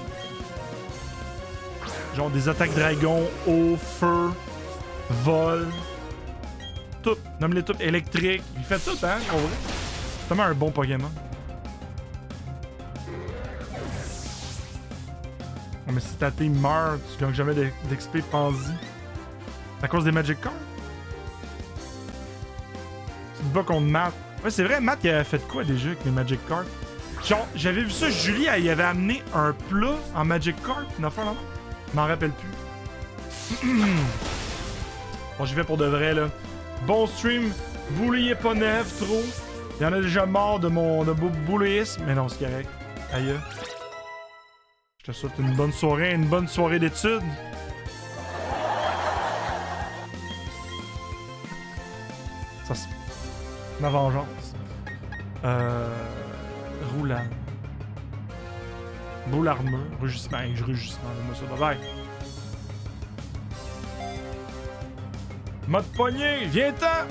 Genre des attaques dragon, eau, feu, vol. Tout. Nomme-les tout. Électrique. Il fait tout, hein, en. C'est vraiment un bon Pokémon. Oh, mais si ta team meurt, tu gagnes jamais d'XP, pense-y. C'est à cause des Magic Cards? Tu te bats contre Matt. Ouais, c'est vrai, Matt, il avait fait quoi déjà avec les Magic Cards? Genre, j'avais vu ça, Julie, elle avait amené un plat en Magic Card, une affaire là Je m'en rappelle plus. [CLEARS THROAT] bon, j'y vais pour de vrai, là. Bon stream, bouliez pas neuf, trop. Il y en a déjà mort de mon de bouléisme, mais non, c'est correct. Aïe. Je te souhaite une bonne soirée, une bonne soirée d'études. Ça, c'est ma vengeance. Euh. Roulant. Boule armure. Rugissement. je rugissement. Moi ça. Bye bye. Mode poignée. Viens-t'en.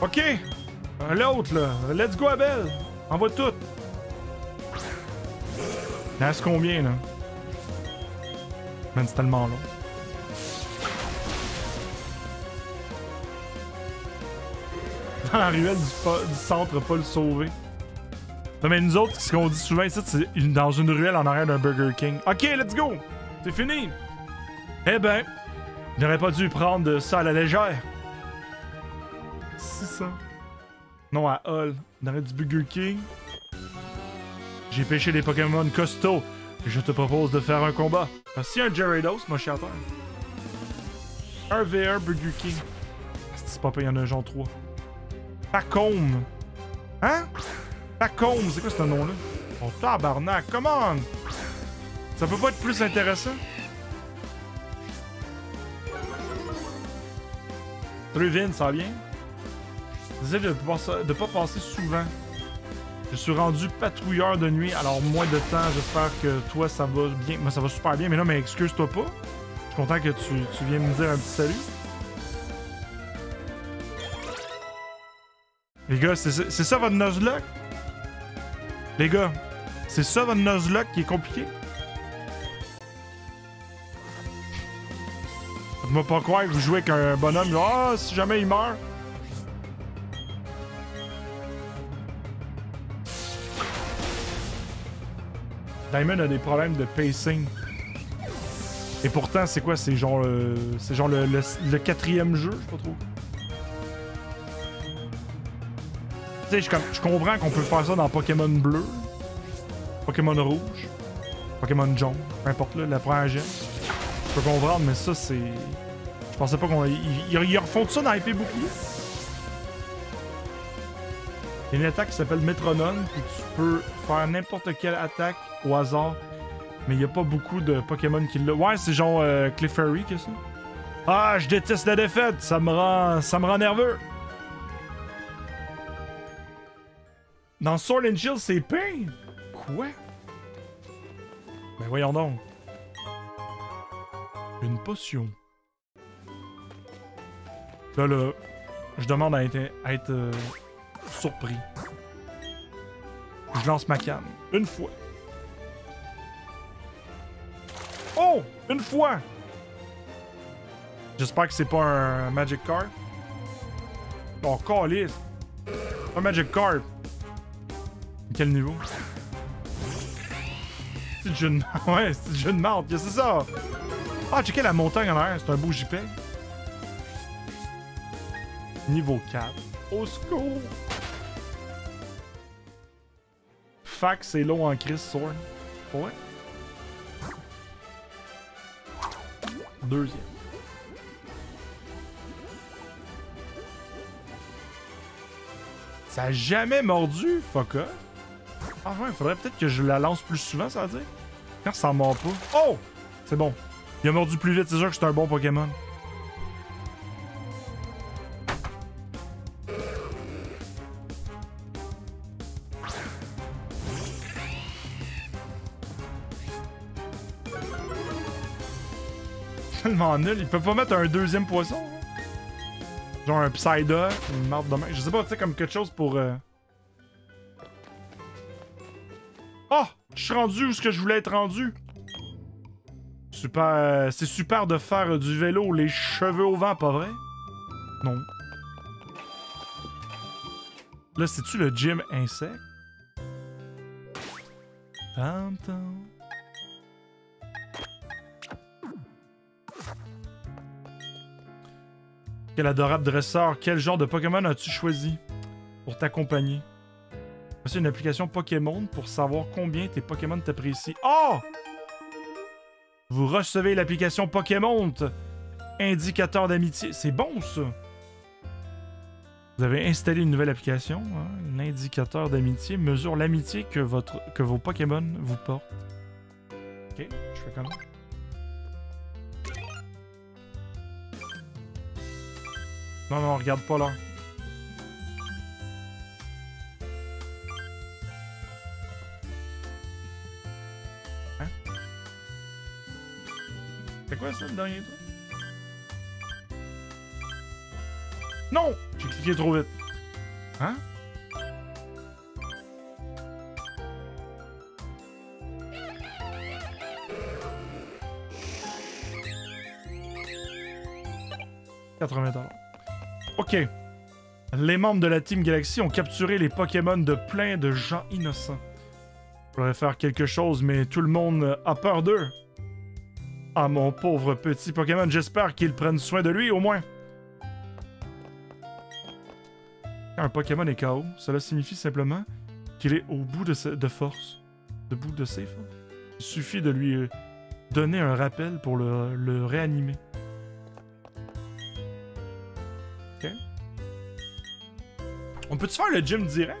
Ok. L'autre, là. Let's go, Abel. Envoie tout. Il reste combien, là? Man, c'est tellement long. Dans la ruelle du, centre, pas le sauver. Non, mais nous autres, ce qu'on dit souvent ici, c'est dans une ruelle en arrière d'un Burger King. Ok, let's go! C'est fini! Eh ben, j'aurais pas dû prendre ça à la légère. C'est ça. Non, à Hall, dans du Burger King. J'ai pêché des Pokémon costauds. Je te propose de faire un combat. Ah, si un Gyarados, moi je suis à terre. Un VR Burger King. C'est pas pas, il y en a genre 3. Pacom. Hein? Pacom, c'est quoi ce nom-là? Oh tabarnak, come on! Ça peut pas être plus intéressant? Salut Vin, ça va bien? J'essaie de, de pas passer souvent. Je suis rendu patrouilleur de nuit, alors moins de temps. J'espère que toi, ça va bien. Moi, ça va super bien, mais non, mais excuse-toi pas. Je suis content que tu, tu viennes me dire un petit salut. Les gars, c'est ça votre Nuzlocke? Les gars, c'est ça votre Nuzlocke qui est compliqué? Faites-moi pas croire que vous jouez avec un bonhomme. Ah, oh, si jamais il meurt. Diamond a des problèmes de pacing. Et pourtant, c'est quoi? C'est genre, c'est genre le, le, quatrième jeu, je sais pas trop. Tu sais, je, comprends qu'on peut faire ça dans Pokémon bleu, Pokémon rouge, Pokémon jaune, peu importe là, la première gemme. Je peux comprendre, mais ça, c'est. Je pensais pas qu'on. Ils, ils, refont ça dans épée bouclier. Il y a une attaque qui s'appelle Métronome, puis tu peux faire n'importe quelle attaque au hasard. Mais il n'y a pas beaucoup de Pokémon qui l'ont. Ouais, c'est genre euh, Clefairy que ça. Ah, je déteste la défaite, ça me rend, ça me rend nerveux. Dans Sword and Shield, c'est pain. Quoi? Ben voyons donc. Une potion. Là, là, je demande à être, être euh, surpris. Je lance ma canne. Une fois. Oh! Une fois! J'espère que c'est pas un Magic Card. Oh, calice! Un Magic Card! Quel niveau? C'est le jeu de... [LAUGHS] Ouais, c'est le jeu de marde, c'est ça! Ah, checker la montagne en l'air, c'est un beau JP. Niveau 4. Au secours! Fac, c'est long en crise, Sword. Ouais. Deuxième. Ça a jamais mordu, fuck ah ouais, faudrait peut-être que je la lance plus souvent, ça veut dire. Quand ça mord pas. Oh! C'est bon. Il a mordu plus vite, c'est sûr que c'est un bon Pokémon. [LAUGHS] tellement nul, il peut pas mettre un deuxième poisson. Hein? Genre un Psyduck, une marde de main. Je sais pas, tu sais, comme quelque chose pour. Euh... rendu où ce que je voulais être rendu. Super. euh, C'est super de faire du vélo les cheveux au vent, pas vrai? Non. Là, c'est-tu le gym insecte? Quel adorable dresseur. Quel genre de Pokémon as-tu choisi pour t'accompagner? Voici une application Pokémon pour savoir combien tes Pokémon t'apprécient. Oh! Vous recevez l'application Pokémon, indicateur d'amitié. C'est bon ça! Vous avez installé une nouvelle application. hein. L'indicateur d'amitié mesure l'amitié que, votre, que vos Pokémon vous portent. Ok, je fais comment? Non, non, regarde pas là. C'est quoi ça le dernier truc? Non! J'ai cliqué trop vite. Hein? « 80 Ok. Les membres de la Team Galaxy ont capturé les Pokémon de plein de gens innocents. Faudrait faire quelque chose, mais tout le monde a peur d'eux. Ah, mon pauvre petit Pokémon, j'espère qu'ils prennent soin de lui au moins. Un Pokémon est KO, cela signifie simplement qu'il est au bout de, sa- force. De bout de ses forces. Il suffit de lui euh, donner un rappel pour le, le réanimer. Ok. On peut-tu faire le gym direct?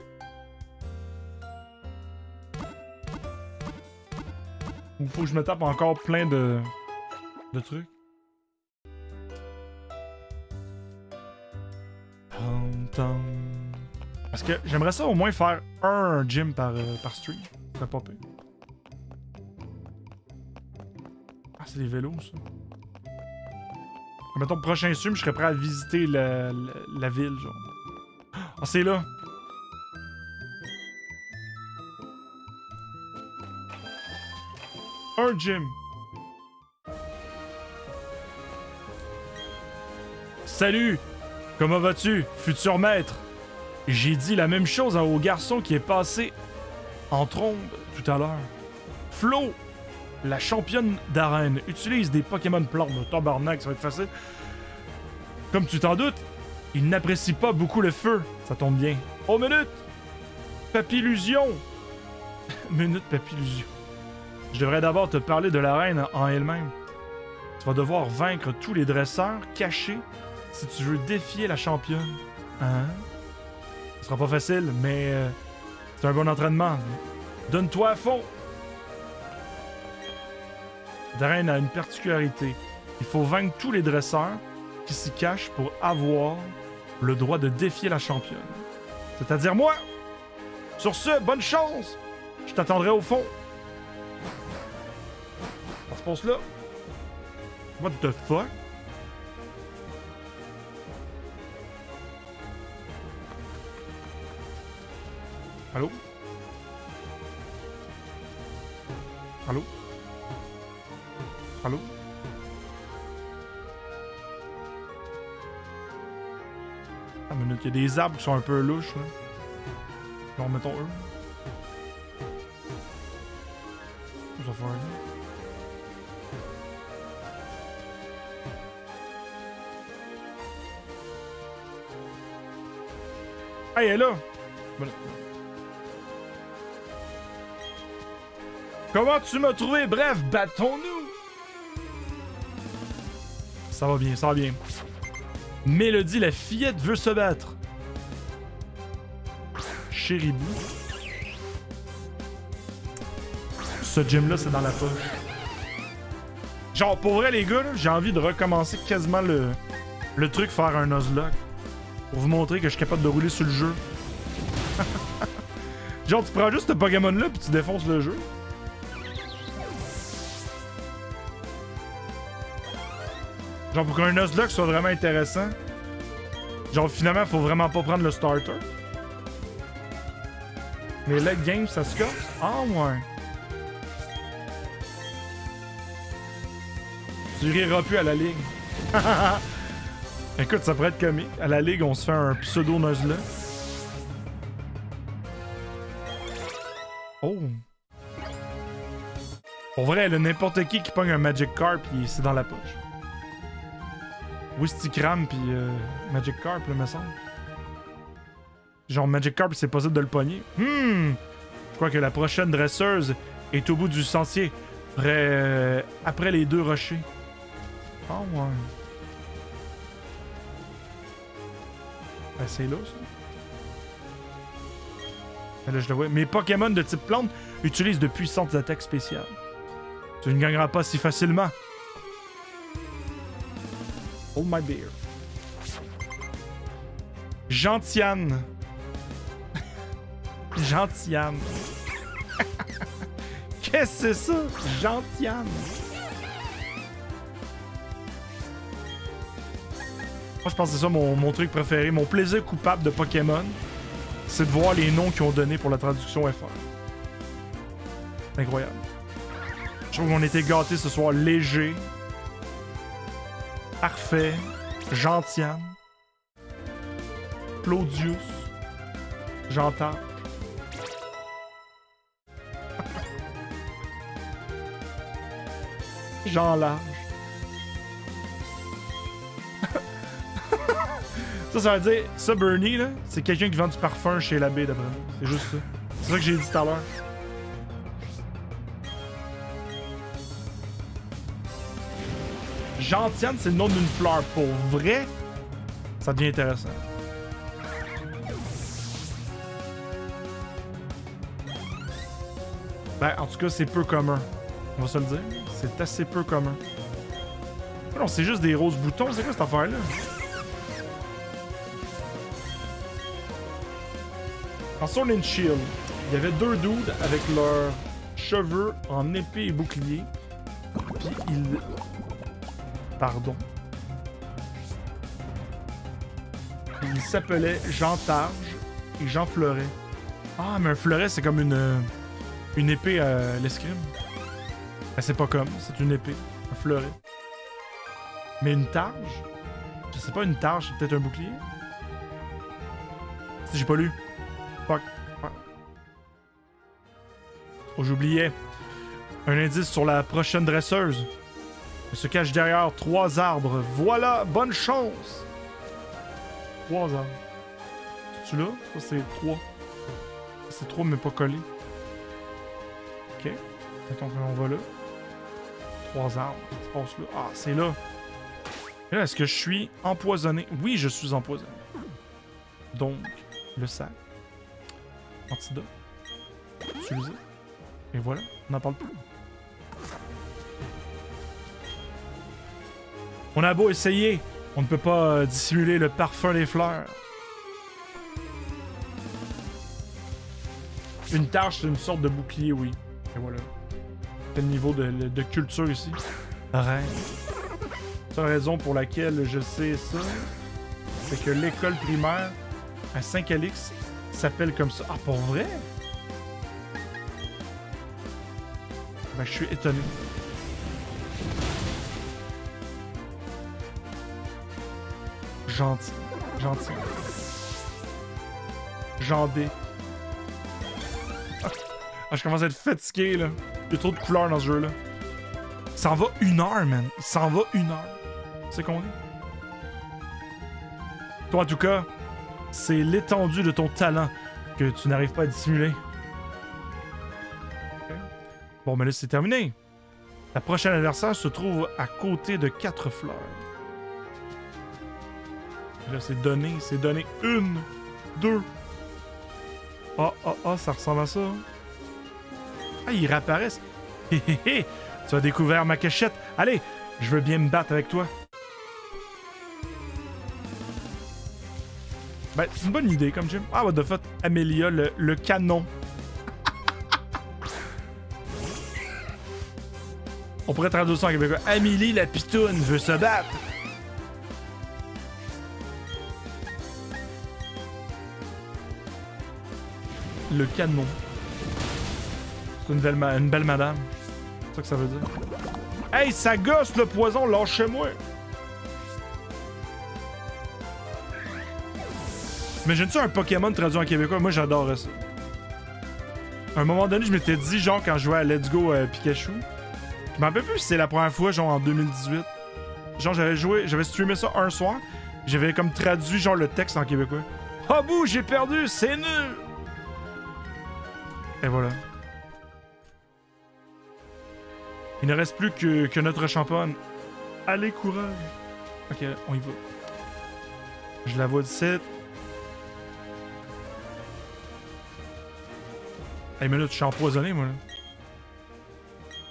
Ou faut que je me tape encore plein de, tam. Parce que j'aimerais ça au moins faire un gym par, euh, par stream. Ça serait pas pire. Ah, c'est des vélos, ça. Mettons, prochain stream, je serais prêt à visiter la, la, la ville, genre. Ah, c'est là. Un gym. Salut! Comment vas-tu, futur maître? J'ai dit la même chose au garçon qui est passé en trombe tout à l'heure. Flo, la championne d'arène, utilise des Pokémon plantes. Tabarnak, ça va être facile. Comme tu t'en doutes, il n'apprécie pas beaucoup le feu. Ça tombe bien. Oh, minute! Papillusion! [LAUGHS] minute Papillusion. Je devrais d'abord te parler de la reine en elle-même. Tu vas devoir vaincre tous les dresseurs cachés si tu veux défier la championne. Hein? Ce sera pas facile, mais euh, c'est un bon entraînement. Donne-toi à fond! Darren a une particularité. Il faut vaincre tous les dresseurs qui s'y cachent pour avoir le droit de défier la championne. C'est-à-dire moi! Sur ce, bonne chance! Je t'attendrai au fond. Ça se passe là. What the fuck? Allô? Allô? Allô? Ah, minute, il y a des arbres qui sont un peu louches, là. Bon, mettons eux. Ça va faire. Ah, elle est là! Bon. Comment tu m'as trouvé? Bref, battons-nous! Ça va bien, ça va bien. Mélodie, la fillette, veut se battre. Chéribou. Ce gym-là, c'est dans la poche. Genre, pour vrai, les gars, j'ai envie de recommencer quasiment le, le truc, faire un Nuzlocke. Pour vous montrer que je suis capable de rouler sur le jeu. [LAUGHS] Genre, tu prends juste ce Pokémon-là, puis tu défonces le jeu. Genre, pour qu'un Nuzlocke soit vraiment intéressant, genre, finalement, faut vraiment pas prendre le starter. Mais late game, ça se casse? Ah, ouais. Tu riras plus à la ligue. [LAUGHS] Écoute, ça pourrait être comique. À la ligue, on se fait un pseudo Nuzlocke. Oh! Pour vrai, là, n'importe qui qui pogne un Magic Carp, c'est dans la poche. Wistikram puis euh, Magic Carp, là, me semble. Genre, Magic Carp, c'est possible de le pogner. Hmm! Je crois que la prochaine dresseuse est au bout du sentier, euh, après les deux rochers. Ah ouais. Ben, c'est là, ça. Ben là, je le vois. Mes Pokémon de type plante utilisent de puissantes attaques spéciales. Tu ne gagneras pas si facilement. Hold my beer. Gentiane. [LAUGHS] Gentiane. [LAUGHS] Qu'est-ce que c'est ça? Gentiane. Moi, je pense que c'est ça mon, mon truc préféré. Mon plaisir coupable de Pokémon, c'est de voir les noms qu'ils ont donnés pour la traduction FR. Incroyable. Je trouve qu'on était gâtés ce soir. Léger. Parfait. Gentiane. Claudius. J'entends. Jean Large. [LAUGHS] ça, ça veut dire, ça, Bernie, là, c'est quelqu'un qui vend du parfum chez l'abbé, d'après moi. C'est juste ça. C'est ça que j'ai dit tout à l'heure. Gentiane, c'est le nom d'une fleur. Pour vrai, ça devient intéressant. Ben, en tout cas, c'est peu commun. On va se le dire. C'est assez peu commun. Ah Non, c'est juste des roses boutons. C'est quoi cette affaire-là? En Sword and Shield, il y avait deux dudes avec leurs cheveux en épée et bouclier. Puis ils. Pardon. Ils s'appelaient Jean Targe et Jean Fleuret. Ah, mais un fleuret, c'est comme une. euh, Une épée à l'escrime. Ben, c'est pas comme, c'est une épée. Un fleuret. Mais une targe? Je sais pas, une targe, c'est peut-être un bouclier? Si j'ai pas lu. Fuck. Fuck. Oh, j'oubliais. Un indice sur la prochaine dresseuse. Elle se cache derrière trois arbres. Voilà, bonne chance! Trois arbres. C'est-tu là? Ça, c'est trois. C'est trois, mais pas collé. Ok. Mettons qu'on va là. Trois arbres. Ah, c'est là. Là, est-ce que je suis empoisonné? Oui, je suis empoisonné. Donc, le sac. Antidote. Et voilà, on n'en parle plus. On a beau essayer, on ne peut pas euh, dissimuler le parfum des fleurs. Une tâche, c'est une sorte de bouclier, oui. Et voilà. Le niveau de, culture ici. Reine. C'est la raison pour laquelle je sais ça. C'est que l'école primaire à Saint-Calix s'appelle comme ça. Ah, pour vrai? Ben, je suis étonné. Gentil. Gentil. Jandé. Ah, je commence à être fatigué, là. Il y a trop de couleurs dans ce jeu-là. Il s'en va une heure, man. Il s'en va une heure. C'est qu'on est. Toi, en tout cas, c'est l'étendue de ton talent que tu n'arrives pas à dissimuler. Bon, mais là, c'est terminé. La prochaine adversaire se trouve à côté de quatre fleurs. Là, c'est donné, c'est donné. Une, deux. Ah, ah, ah, ça ressemble à ça. Ah, ils réapparaissent. [LAUGHS] Hé, hé, hé. Tu as découvert ma cachette. Allez, je veux bien me battre avec toi. Ben, c'est une bonne idée comme Jim. Ah, what the fuck, Amélia, le, le canon. [LAUGHS] On pourrait traduire ça en québécois. Amélie, la pitoune, veut se battre. Le canon. C'est une belle, madame. C'est ça que ça veut dire. Hey, ça gosse le poison, lâchez-moi! Imagine-tu un Pokémon traduit en québécois? Moi, j'adorerais ça. À un moment donné, je m'étais dit, genre, quand je jouais à Let's Go euh, Pikachu, je m'en rappelle plus si c'est la première fois, genre en 2018. Genre, j'avais joué, j'avais streamé ça un soir, j'avais comme traduit, genre, le texte en québécois. Oh bouh, j'ai perdu, c'est nul! Et voilà. Il ne reste plus que, que notre championne. Allez, courage! Ok, on y va. Je la vois d'ici. Hey, mais là, je suis empoisonné, moi, là.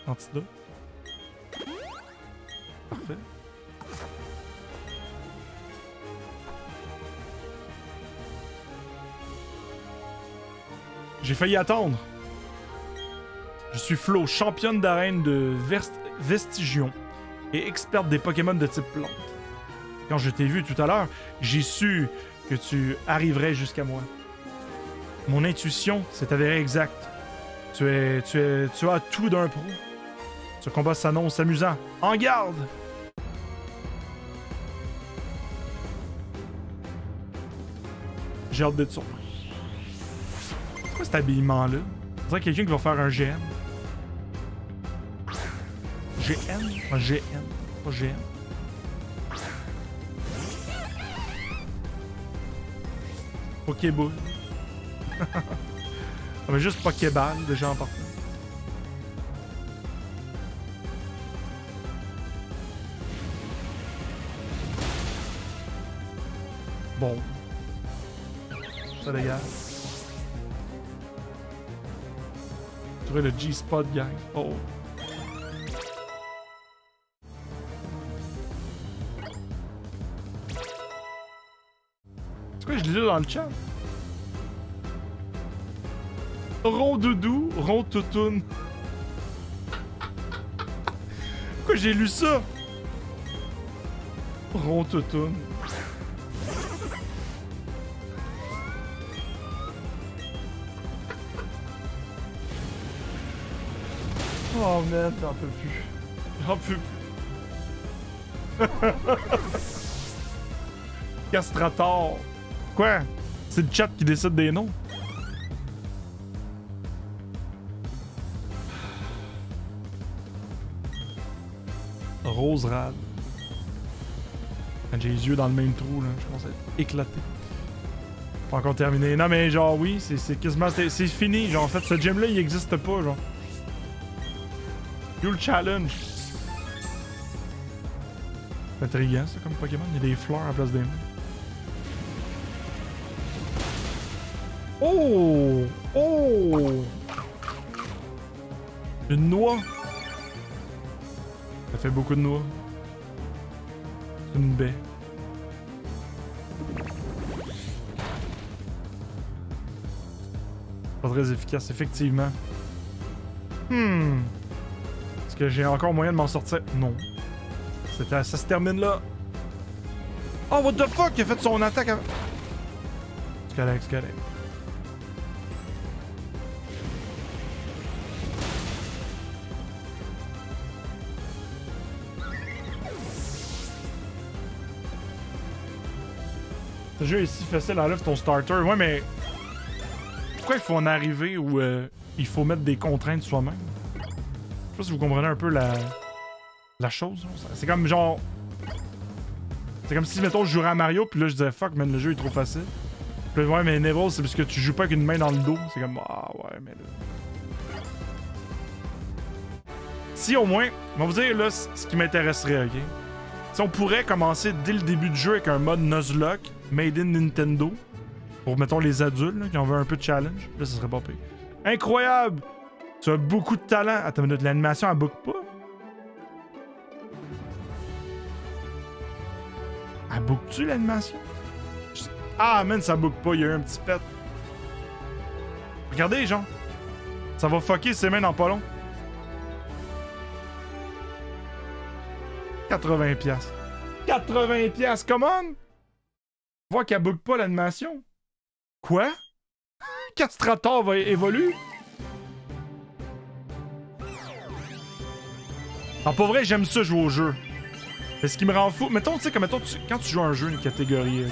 Antidote. Parfait. J'ai failli attendre. Je suis Flo, championne d'arène de Vestigion et experte des Pokémon de type plante. Quand je t'ai vu tout à l'heure, j'ai su que tu arriverais jusqu'à moi. Mon intuition s'est avérée exacte. Tu es, tu es, tu as tout d'un pro. Ce combat s'annonce amusant. En garde! J'ai hâte d'être surpris. Habillement-là? On dirait quelqu'un qui va faire un GM. GN? Pas GN. Pas GN. Pokéball. [LAUGHS] On va juste Pokéball déjà en partant. Bon. Ça dégage. Trouver le G-Spot, gang. Oh. C'est quoi, je lis dans le chat? Rond doudou, rond toutoune. Pourquoi j'ai lu ça? Rond toutoune. Oh merde, j'en peux plus. J'en peux plus. [LAUGHS] Castrator. Quoi? C'est le chat qui décide des noms? Rose rad. J'ai les yeux dans le même trou, là, je commence à être éclaté. Pas encore terminé. Non, mais genre, oui, c'est quasiment. C'est fini. Genre, en fait, ce gym-là, il existe pas, genre. Challenge. C'est intriguant, ça, comme Pokémon. Il y a des fleurs à la place des mains. Oh! Oh! Une noix. Ça fait beaucoup de noix. Une baie. Pas très efficace, effectivement. Hmm. Est-ce que j'ai encore moyen de m'en sortir? Non. Ça se termine là. Oh, what the fuck? Il a fait son attaque avant. C'est correct, c'est correct. Ce jeu est si facile, enlève ton starter. Ouais, mais. Pourquoi il faut en arriver où euh, il faut mettre des contraintes soi-même? Je sais pas si vous comprenez un peu la. La chose. C'est comme genre. C'est comme si, mettons, je jouerais à Mario, puis là, je disais fuck, man, le jeu est trop facile. Puis ouais, mais Neville, c'est parce que tu joues pas avec une main dans le dos. C'est comme, ah ouais, mais là. Si au moins, on va vous dire là ce qui m'intéresserait, ok? Si on pourrait commencer dès le début du jeu avec un mode Nuzlocke, made in Nintendo, pour mettons les adultes là, qui en veulent un peu de challenge, là, ça serait pas pire. Incroyable! Tu as beaucoup de talent. Attends une minute, l'animation elle boucle pas? Elle boucle-tu l'animation? Ah man, ça boucle pas, il y a eu un petit pet. Regardez, gens. Ça va fucker ses mains dans pas long. 80 pièces. 80 pièces, come on! Voir qu'elle boucle pas l'animation. Quoi? [LAUGHS] Castrator va évoluer. Ah, pour vrai, j'aime ça jouer au jeu. Mais ce qui me rend fou. Mettons, tu sais, quand tu joues à un jeu, une catégorie, ok?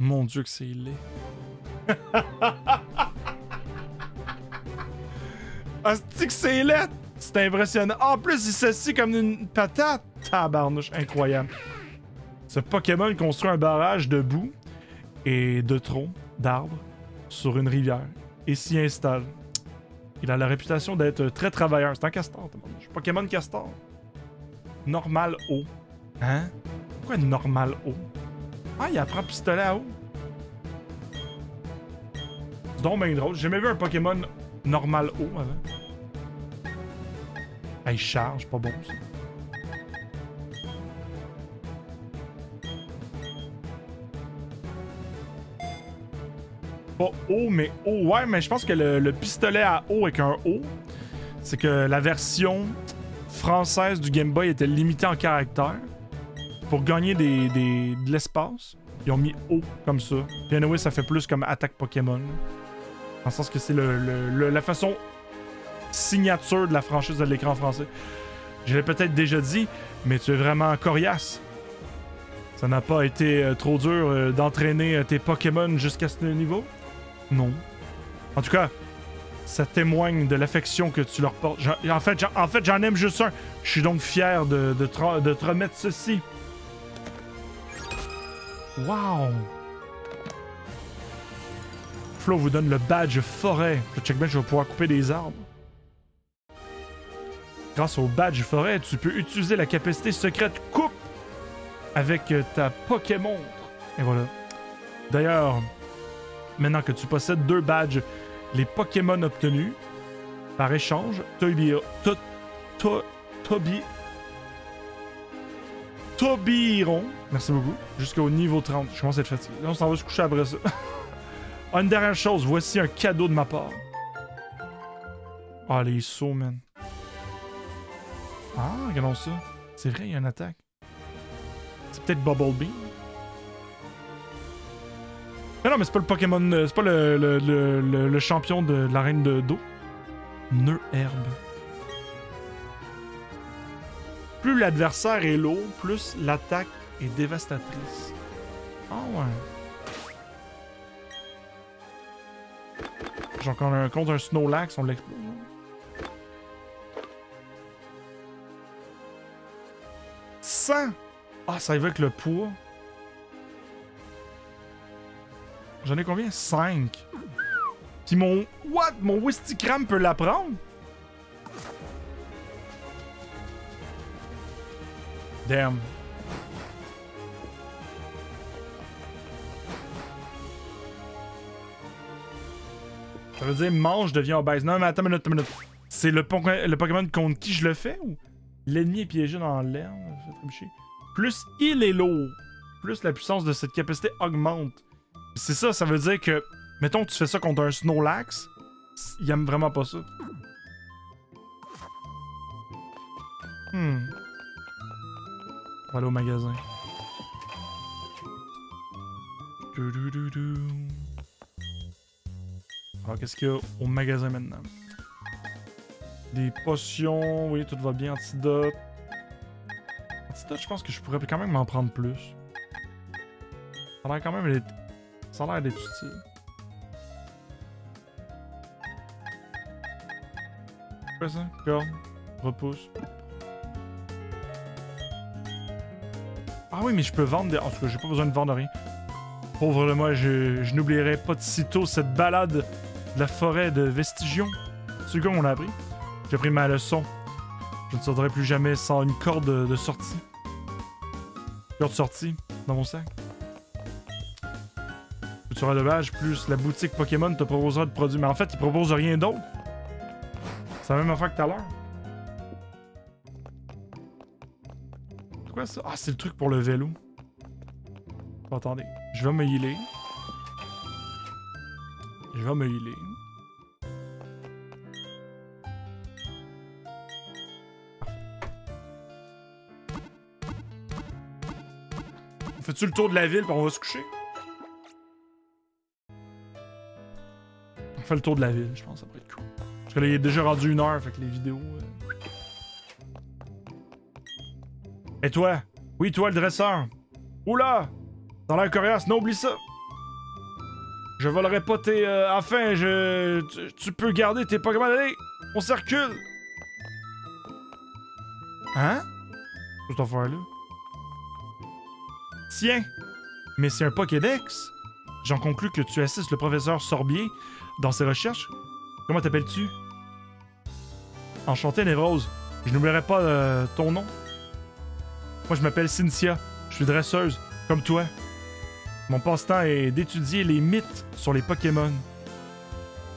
Mon dieu, que c'est laid. [LAUGHS] C'est que c'est laid! C'est impressionnant. En plus, il s'assit comme une patate. Tabarnouche, incroyable. Ce Pokémon construit un barrage de boue et de troncs d'arbres sur une rivière et s'y installe. Il a la réputation d'être très travailleur. C'est un castor, tabarnouche. Pokémon castor. Normal eau. Hein? Pourquoi normal eau? Ah, il apprend pistolet à eau. C'est donc bien drôle. J'ai jamais vu un Pokémon normal eau avant. Ah, il charge, pas bon ça. Pas eau, mais eau. Ouais, mais je pense que le, le pistolet à eau avec un O, c'est que la version française du Game Boy était limitée en caractères. Pour gagner des, de l'espace, ils ont mis O comme ça. Puis anyway, ça fait plus comme attaque Pokémon. Le sens que c'est le- la façon signature de la franchise de l'écran français. Je l'ai peut-être déjà dit, mais tu es vraiment coriace. Ça n'a pas été euh, trop dur euh, d'entraîner euh, tes Pokémon jusqu'à ce niveau? Non. En tout cas, ça témoigne de l'affection que tu leur portes. En fait, j'en- en fait, j'en aime juste un. Je suis donc fier de, te, remettre ceci. Wow! Flo vous donne le badge forêt. Je check bien, je vais pouvoir couper des arbres. Grâce au badge forêt, tu peux utiliser la capacité secrète coupe avec ta Pokémon. Et voilà. D'ailleurs, maintenant que tu possèdes deux badges, les Pokémon obtenus par échange, Toby, to, to, Toby, Tobiron, merci beaucoup, jusqu'au niveau 30. Je commence à être fatigué. On s'en va se coucher après ça. [LAUGHS] Une dernière chose, voici un cadeau de ma part. Ah, les sauts, man. Ah, regardons ça. C'est vrai, il y a une attaque. C'est peut-être Bumblebee. Mais non, mais c'est pas le Pokémon. euh, C'est pas le, le, le, champion de, de la reine de d'eau. Nœud herbe. Plus l'adversaire est lourd, plus l'attaque est dévastatrice. Ah ouais. Quand on a contre un Snorlax, on l'explose. 100! Ah, ça avec le poids. J'en ai combien? 5. Puis mon... What? Mon Wistikram peut la prendre? Damn. Ça veut dire mange devient obèse. Non, mais attends une minute, une minute. C'est le, le Pokémon contre qui je le fais ou? L'ennemi est piégé dans l'air? Plus il est lourd, plus la puissance de cette capacité augmente. C'est ça, ça veut dire que, mettons tu fais ça contre un Snorlax, il aime vraiment pas ça. Hmm. On va aller au magasin. Alors, qu'est-ce qu'il y a au magasin maintenant? Des potions, oui, tout va bien. Antidote. Antidote, je pense que je pourrais quand même m'en prendre plus. Ça a quand même. Ça a l'air d'être. Quoi ça? Corne. Repousse. Ah oui, mais je peux vendre. En tout cas, j'ai pas besoin de vendre rien. Pauvre le moi, je, n'oublierai pas de sitôt cette balade de la forêt de Vestigion. C'est comme on a appris? J'ai pris ma leçon. Je ne sortirai plus jamais sans une corde de, de sortie. Corde sortie dans mon sac. De badge, plus la boutique Pokémon te proposera de produits. Mais en fait, ils proposent rien d'autre. C'est la même affaire que tout à l'heure. C'est quoi ça? Ah, c'est le truc pour le vélo. Attendez. Je vais me healer. Je vais me healer. Fais-tu le tour de la ville puis on va se coucher? Fait le tour de la ville, je pense, ça pourrait être cool. Parce que là, il est déjà rendu une heure, fait que les vidéos. euh. Et toi? Oui, toi, le dresseur. Oula! Dans l'air coriace, non, oublie ça! Je volerai pas tes. euh, enfin, je. Tu, peux garder tes Pokémon. Allez! On circule! Hein? Cette affaire-là. Tiens! Mais c'est un Pokédex! J'en conclus que tu assistes le professeur Sorbier dans ses recherches. Comment t'appelles-tu? Enchanté, Névrose. Je n'oublierai pas euh, ton nom. Moi, je m'appelle Cynthia. Je suis dresseuse, comme toi. Mon passe-temps est d'étudier les mythes sur les Pokémon.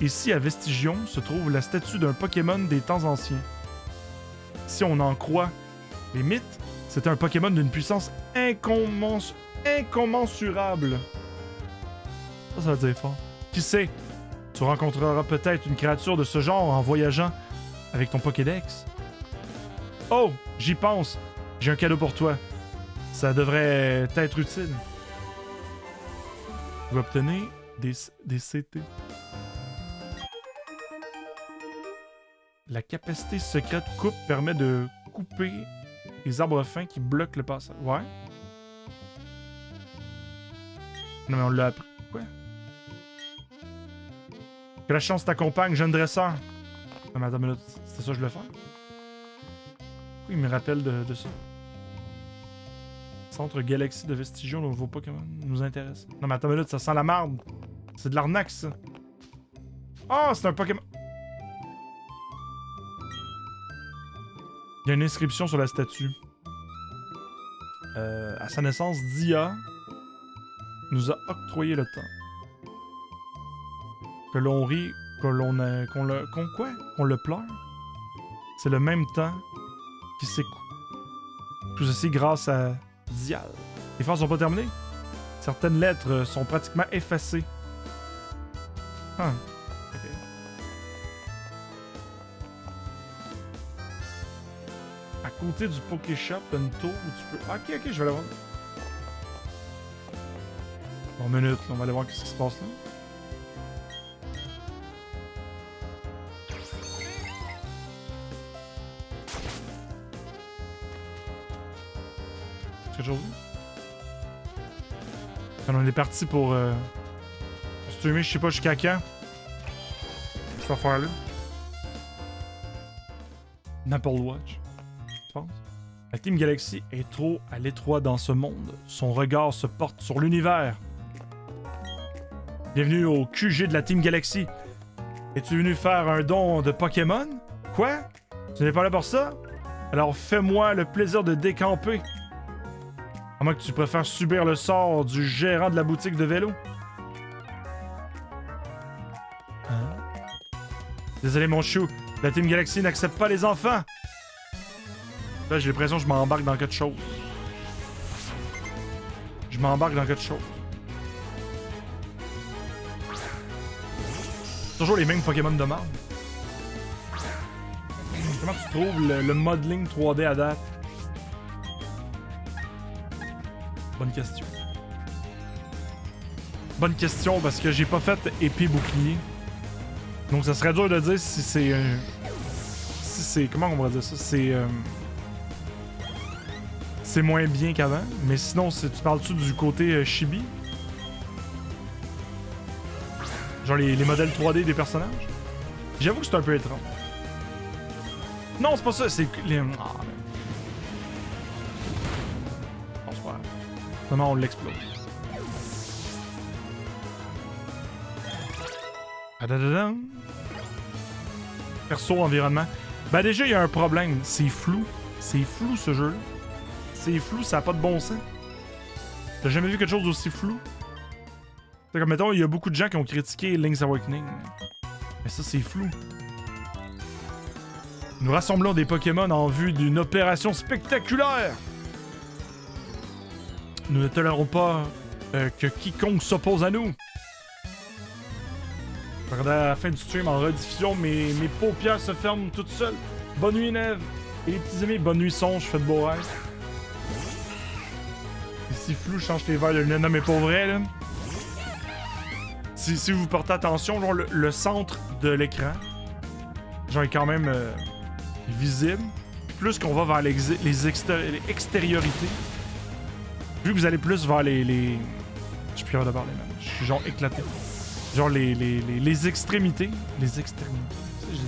Ici, à Vestigion, se trouve la statue d'un Pokémon des temps anciens. Si on en croit les mythes, c'est un Pokémon d'une puissance incommens- incommensurable. Ça, ça veut dire fort. Qui sait, tu rencontreras peut-être une créature de ce genre en voyageant avec ton Pokédex. Oh, j'y pense. J'ai un cadeau pour toi. Ça devrait être utile. Vous obtenez des, des CT. La capacité secrète coupe permet de couper les arbres fins qui bloquent le passage. Ouais. Non, mais on l'a appris. Quoi? Que la chance t'accompagne, jeune dresseur. Non, mais attends. C'était ça que je faire? Pourquoi il me rappelle de, ça? Centre Galaxie de Vestigio, nouveau Pokémon, nous intéresse. Non, mais attends minute, ça sent la marde. C'est de l'arnaque, ça. Ah, c'est un Pokémon. Il y a une inscription sur la statue. Euh, à sa naissance, Dia nous a octroyé le temps. Que l'on rit, que l'on qu'on le, qu'on quoi, qu'on le pleure? C'est le même temps qui s'écoule. Tout ceci grâce à Dial. Les phrases sont pas terminées. Certaines lettres sont pratiquement effacées. Ah. ok. À côté du Pokéshop, t'as une tour où tu peux. Ah, ok, ok, je vais aller voir. Bon, minute, on va aller voir ce qui se passe là. Quelque chose? Quand on est parti pour, euh, streamer, je sais pas jusqu'à quand. Cette affaire-là. Une Apple Watch. Je pense. La Team Galaxy est trop à l'étroit dans ce monde. Son regard se porte sur l'univers. Bienvenue au QG de la Team Galaxy. Es-tu venu faire un don de Pokémon? Quoi? Tu n'es pas là pour ça? Alors fais-moi le plaisir de décamper. À moins que tu préfères subir le sort du gérant de la boutique de vélo. Hein? Désolé mon chou, la Team Galaxy n'accepte pas les enfants. Là, j'ai l'impression que je m'embarque dans quelque chose. Je m'embarque dans quelque chose. Toujours les mêmes Pokémon de marde. Comment tu trouves le, le modeling 3D à date? Bonne question. Bonne question parce que j'ai pas fait épée bouclier. Donc ça serait dur de dire si c'est. euh, si c'est. Comment on va dire ça? C'est. euh, c'est moins bien qu'avant. Mais sinon, tu parles-tu du côté euh, chibi? Genre les, les modèles 3D des personnages? J'avoue que c'est un peu étrange. Non, c'est pas ça, c'est les. Ah, On l'explose? Perso environnement. Ben déjà, il y a un problème. C'est flou. C'est flou ce jeu-là. C'est flou, ça a pas de bon sens. T'as jamais vu quelque chose d'aussi flou? C'est comme, mettons, il y a beaucoup de gens qui ont critiqué Link's Awakening. Mais ça, c'est flou. Nous rassemblons des Pokémon en vue d'une opération spectaculaire. Nous ne tolérons pas euh, que quiconque s'oppose à nous. Je regardais à la fin du stream en rediffusion, mes, mes paupières se ferment toutes seules. Bonne nuit, Neve. Et les petits amis, bonne nuit, songe, faites beau rêve. si flou, change tes verres de lunettes. Non, mais pour vrai, là. Si, vous portez attention, genre, le, centre de l'écran, genre, est quand même euh, visible. Plus qu'on va vers les, les, vu que vous allez plus vers les. Je suis plus de parler, man. Je suis genre éclaté. Genre les, les, les, extrémités. Les extrémités. Ça je dis.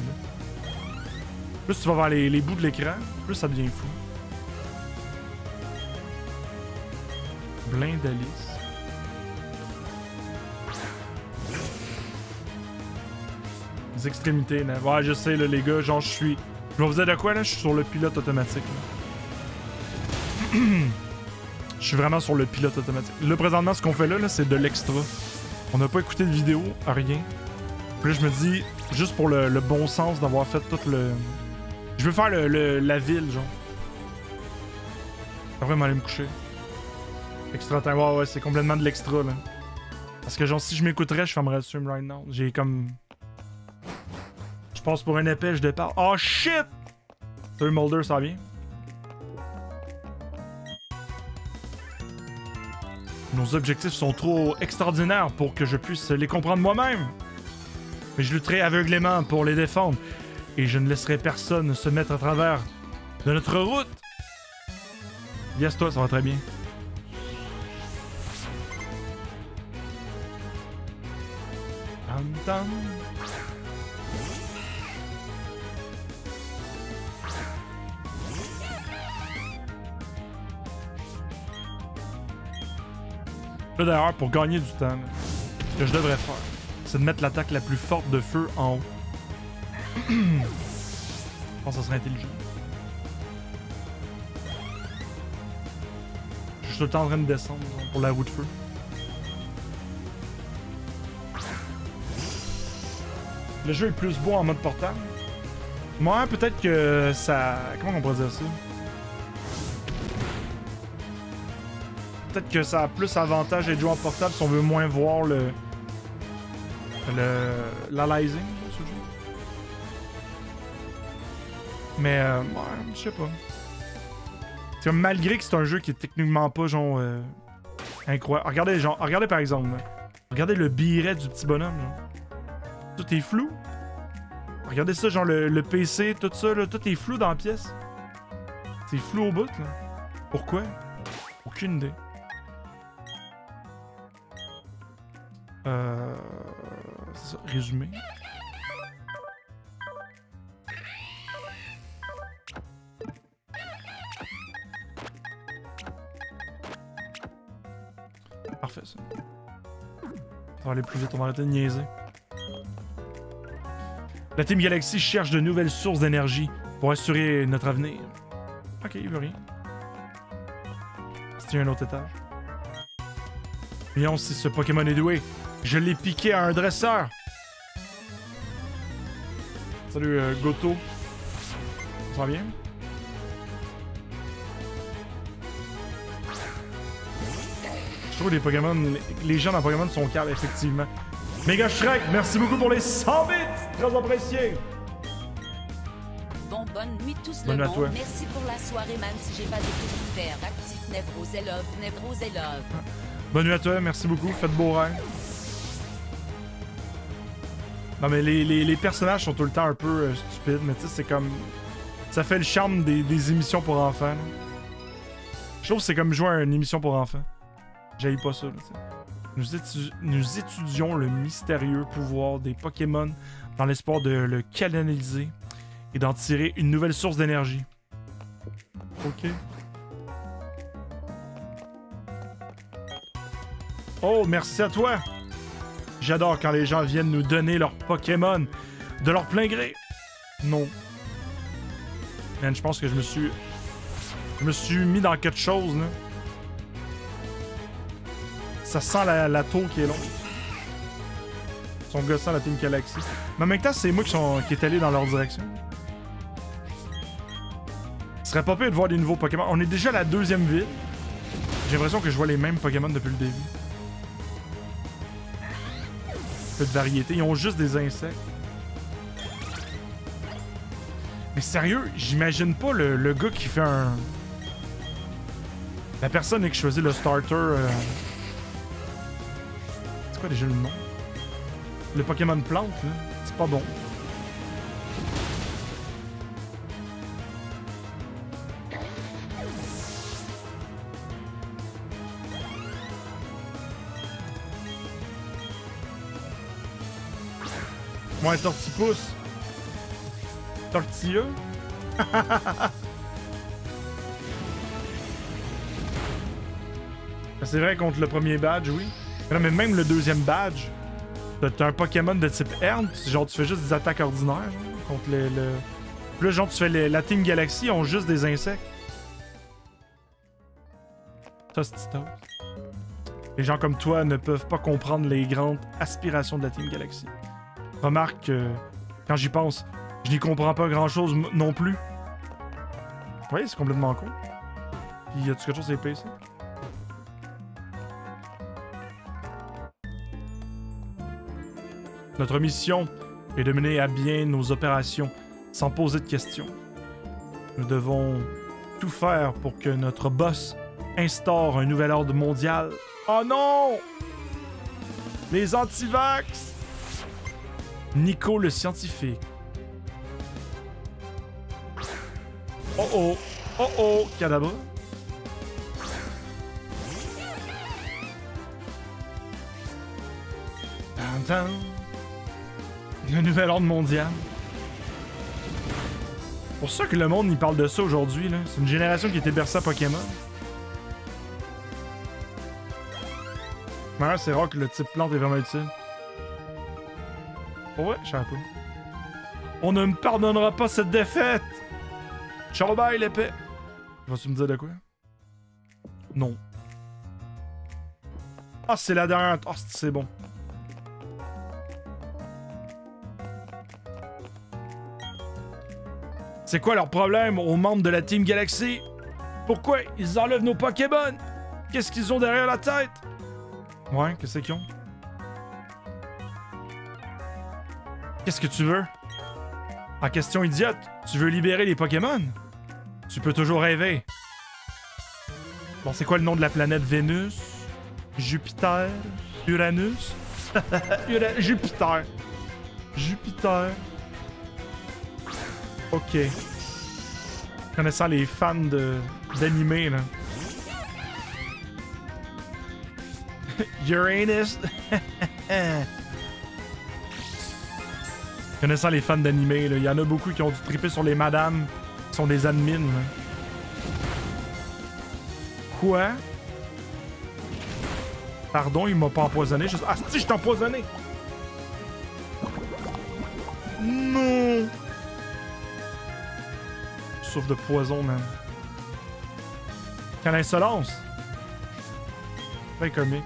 Plus tu vas vers les, les bouts de l'écran, plus ça devient fou. Blind Alice. Les extrémités, là. Ouais, je sais, là, les gars, genre, je suis. Je vais vous dire de quoi, là? Je suis sur le pilote automatique, là. [CLEARS THROAT] Je suis vraiment sur le pilote automatique. Là, présentement, ce qu'on fait là, là c'est de l'extra. On n'a pas écouté de vidéo, rien. Puis là, je me dis, juste pour le, bon sens d'avoir fait tout le. Je veux faire le, la ville, genre. Après, m'aller me coucher. Extra time. Ouais, ouais, c'est complètement de l'extra, là. Parce que, genre, si je m'écouterais, je fermerais le stream right now. J'ai comme. Je passe pour un épais, je départ. Oh shit! Salut Mulder, ça va bien? Nos objectifs sont trop extraordinaires pour que je puisse les comprendre moi-même. Mais je lutterai aveuglément pour les défendre. Et je ne laisserai personne se mettre à travers de notre route. Yes, toi, ça va très bien. Tam. Là d'ailleurs, pour gagner du temps, ce que je devrais faire, c'est de mettre l'attaque la plus forte de feu en haut. [CLEARS THROAT] je pense que ça serait intelligent. Je suis tout le temps en train de descendre pour la roue de feu. Le jeu est plus beau en mode portable. Moi, peut-être que ça. Comment on pourrait dire ça? Peut-être que ça a plus avantage d'être joué en portable si on veut moins voir le. le. l'aliasing sur le jeu. Mais, euh, ouais, je sais pas. C'est malgré que c'est un jeu qui est techniquement pas genre. euh, incroyable. Regardez, genre, regardez par exemple. Regardez le biret du petit bonhomme. Genre. Tout est flou. Regardez ça, genre le, le PC, tout ça, là, tout est flou dans la pièce. C'est flou au bout, là. Pourquoi? Aucune idée. Euh. Ça, résumé. Parfait, ça. Va aller plus vite, on va arrêter de. La Team Galaxy cherche de nouvelles sources d'énergie pour assurer notre avenir. Ok, il veut rien. C'est un autre étage. Voyons si ce Pokémon est doué. Je l'ai piqué à un dresseur. Salut euh, Goto. Ça va bien? Je trouve que les Pokémon, les gens dans Pokémon sont calmes, effectivement. Mega Shrek, merci beaucoup pour les 100 bits! Très apprécié! Bon, bonne nuit tous Bonne le nuit à monde. toi. Merci pour la soirée, même si j'ai pas été super actif. Névrose et love, love. Bonne nuit à toi, merci beaucoup, faites beau rêve. Non mais les, les- personnages sont tout le temps un peu euh, stupides, mais tu sais, c'est comme... Ça fait le charme des, des émissions pour enfants. Je trouve que c'est comme jouer à une émission pour enfants. J'aille pas ça, là. Nous, nous étudions le mystérieux pouvoir des Pokémon dans l'espoir de le canaliser et d'en tirer une nouvelle source d'énergie. Ok. Oh, merci à toi! J'adore quand les gens viennent nous donner leurs Pokémon de leur plein gré. Non. Man, je pense que je me suis. Je me suis mis dans quelque chose, là. Ça sent la, tour qui est longue. Ils sont gossants, la Team Galaxy. Mais en même temps, c'est moi qui, sont, qui est allé dans leur direction. Ce serait pas pire de voir des nouveaux Pokémon. On est déjà à la deuxième ville. J'ai l'impression que je vois les mêmes Pokémon depuis le début. Peu de variété. Ils ont juste des insectes. Mais sérieux, j'imagine pas le, le gars qui fait un. La personne qui choisit le starter. euh, C'est quoi déjà le nom? Le Pokémon plante, là. C'est pas bon. Ouais, Tortipousse. Tortilla. [LAUGHS] C'est vrai contre le premier badge, oui. Mais même le deuxième badge, t'as- un Pokémon de type Ern, genre tu fais juste des attaques ordinaires contre le. le... Là, genre tu fais les- la Team Galaxy, ont juste des insectes. Ça, c'est Titos. Les gens comme toi ne peuvent pas comprendre les grandes aspirations de la Team Galaxy. Remarque que, quand j'y pense, je n'y comprends pas grand chose non plus. Oui, c'est complètement con. Puis y a-tu quelque chose à épais ici? Notre mission est de mener à bien nos opérations sans poser de questions. Nous devons tout faire pour que notre boss instaure un nouvel ordre mondial. Oh non! Les antivax! Nico le scientifique. Oh oh! Oh oh! Tan. Le nouvel ordre mondial. Pour ça que le monde y parle de ça aujourd'hui, là. C'est une génération qui était bercée à Pokémon. Mais c'est rare que le type plante est vraiment utile. Oh ouais, je savais pas. On ne me pardonnera pas cette défaite! Ciao bye l'épée! Vas-tu me dire de quoi? Non. Ah, c'est la dernière. Ah, c'est bon. C'est quoi leur problème aux membres de la Team Galaxy? Pourquoi ils enlèvent nos Pokémon? Qu'est-ce qu'ils ont derrière la tête? Ouais, qu'est-ce qu'ils ont? Qu'est-ce que tu veux? En question idiote, tu veux libérer les Pokémon? Tu peux toujours rêver. Bon, c'est quoi le nom de la planète Vénus? Jupiter? Uranus? [LAUGHS] Ura- Jupiter. Jupiter. Ok. Connaissant les fans d'animé, là. [LAUGHS] Uranus. [LAUGHS] Connaissant les fans d'animé, là, il y en a beaucoup qui ont dû triper sur les madames qui sont des admins. Quoi? Pardon, il m'a pas empoisonné. Ah, si, je t'ai empoisonné! Non! Souffle de poison, man. Quelle insolence! Très comique.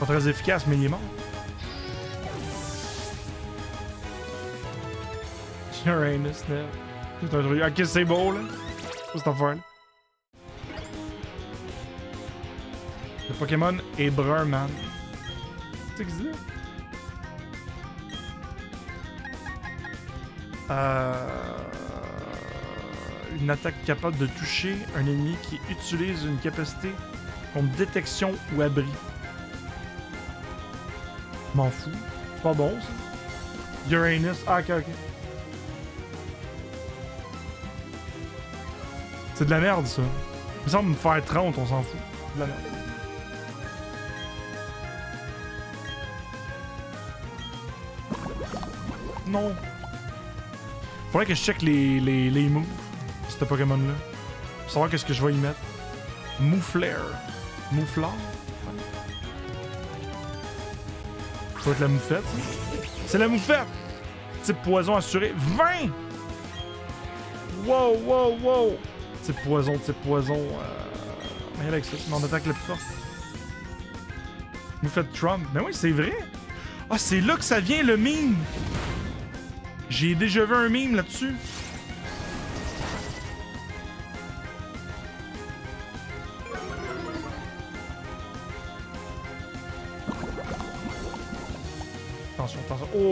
Pas très efficace, mais il est mort. [LAUGHS] Uranus, là. Ok, c'est beau, là. C'est affaire, là. Le Pokémon est brun, man. C'est que c'est Euh... Une attaque capable de toucher un ennemi qui utilise une capacité contre détection ou abri. M'en fous. C'est pas bon, ça. Uranus. Ah, ok, ok. C'est de la merde, ça. Il me semble me faire 30, on s'en fout. C'est de la merde. Non. Faudrait que je check les, les, les moves ce Pokémon-là. Pour savoir qu'est-ce que je vais y mettre. Mouflare. Mouflard? Ça être la moufette. C'est la moufette! Type poison assuré. 20! Wow, wow, wow! Type poison, type poison. Euh... Mais avec ça, mon attaque la plus forte. Moufette Trump. Ben oui, c'est vrai! Ah, c'est là que ça vient le meme! J'ai déjà vu un meme là-dessus.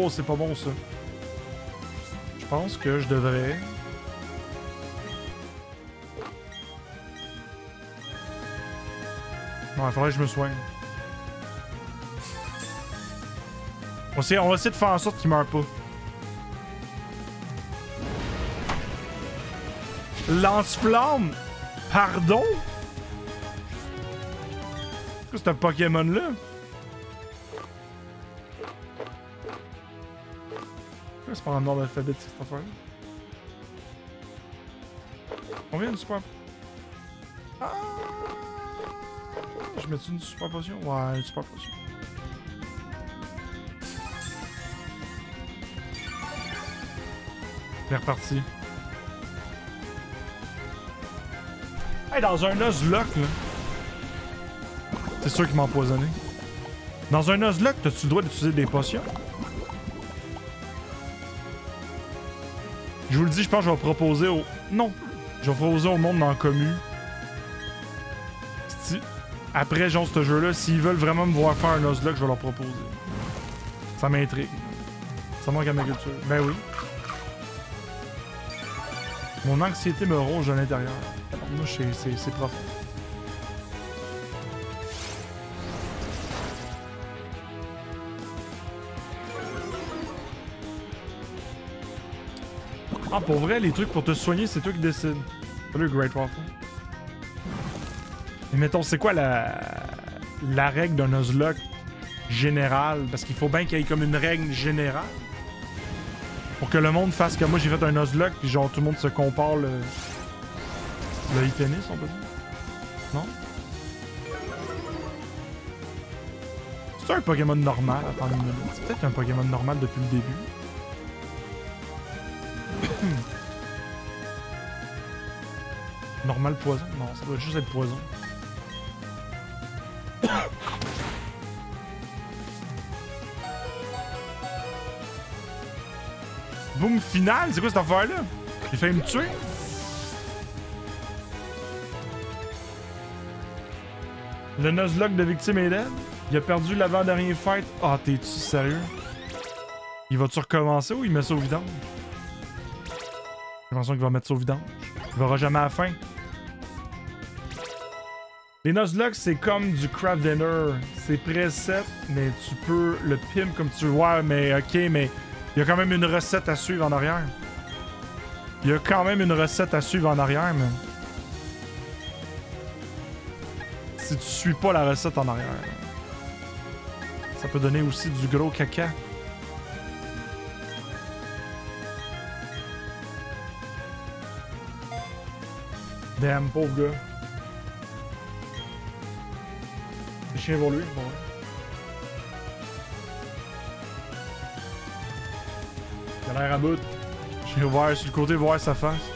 Oh, c'est pas bon ça. Je pense que je devrais... Non, il faudrait que je me soigne. On, va essayer de faire en sorte qu'il meure pas. Lance-flamme! Pardon? C'est -ce un Pokémon là? C'est pas en ordre alphabétique cette affaire-là? Combien de super... Ah! Je mets une super potion? Ouais, une super potion. C'est reparti. Hey, dans un Nuzlocke, là. C'est sûr qu'il m'a empoisonné? Dans un Nuzlocke, t'as-tu le droit d'utiliser des potions? Je vous le dis, je pense que je vais proposer au... Non! Je vais proposer au monde dans le commu. Si- Après, genre, ce jeu-là, s'ils veulent vraiment me voir faire un Nuzlocke, je vais leur proposer. Ça m'intrigue. Ça manque à ma culture. Ben oui. Mon anxiété me ronge à l'intérieur. Moi, c'est profond. Ah, pour vrai, les trucs pour te soigner, c'est toi qui décides. Salut, Great Waffle. Mais mettons, c'est quoi la, la règle d'un Nuzlocke général? Parce qu'il faut bien qu'il y ait comme une règle générale. Pour que le monde fasse comme moi, j'ai fait un Nuzlocke, puis genre tout le monde se compare le. Le e-tennis, on peut dire? Non? C'est un Pokémon normal, attends une minute. C'est peut-être un Pokémon normal depuis le début. Normal poison? Non, ça doit juste être poison. Boom final, c'est quoi cette affaire-là? J'ai failli me tuer? Le Nuzlocke de victime est dead? Il a perdu l'avant-dernier fight? Ah, t'es-tu sérieux? Il va-tu recommencer ou il met ça au vidange? J'ai l'impression qu'il va mettre ça au vidange. Il verra jamais à la fin. Les Nuzlocke, c'est comme du craft dinner. C'est preset, mais tu peux le pimp comme tu veux. Mais ok, mais il y a quand même une recette à suivre en arrière. Il y a quand même une recette à suivre en arrière, mais. Si tu suis pas la recette en arrière, ça peut donner aussi du gros caca. Damn, pauvre gars. Chien pour lui, bon. Il à bout. Ouvert sur le côté voir sa face.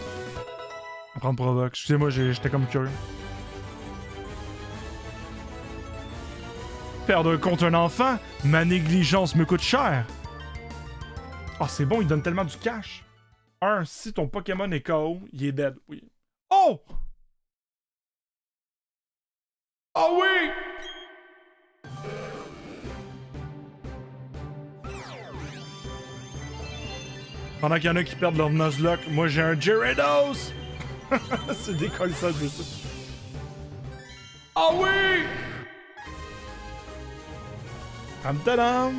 On prend provoque. Excusez-moi, j'étais comme curieux. Perdre contre un enfant, ma négligence me coûte cher. Ah, c'est bon, il donne tellement du cash. Un, si ton Pokémon est KO, il est dead. Oui. Oh! Oh oui! Pendant qu'il y en a qui perdent leur Nuzlocke, moi j'ai un Gyarados! [LAUGHS] c'est décolle ça, sais. Ah oui! Tam tadam!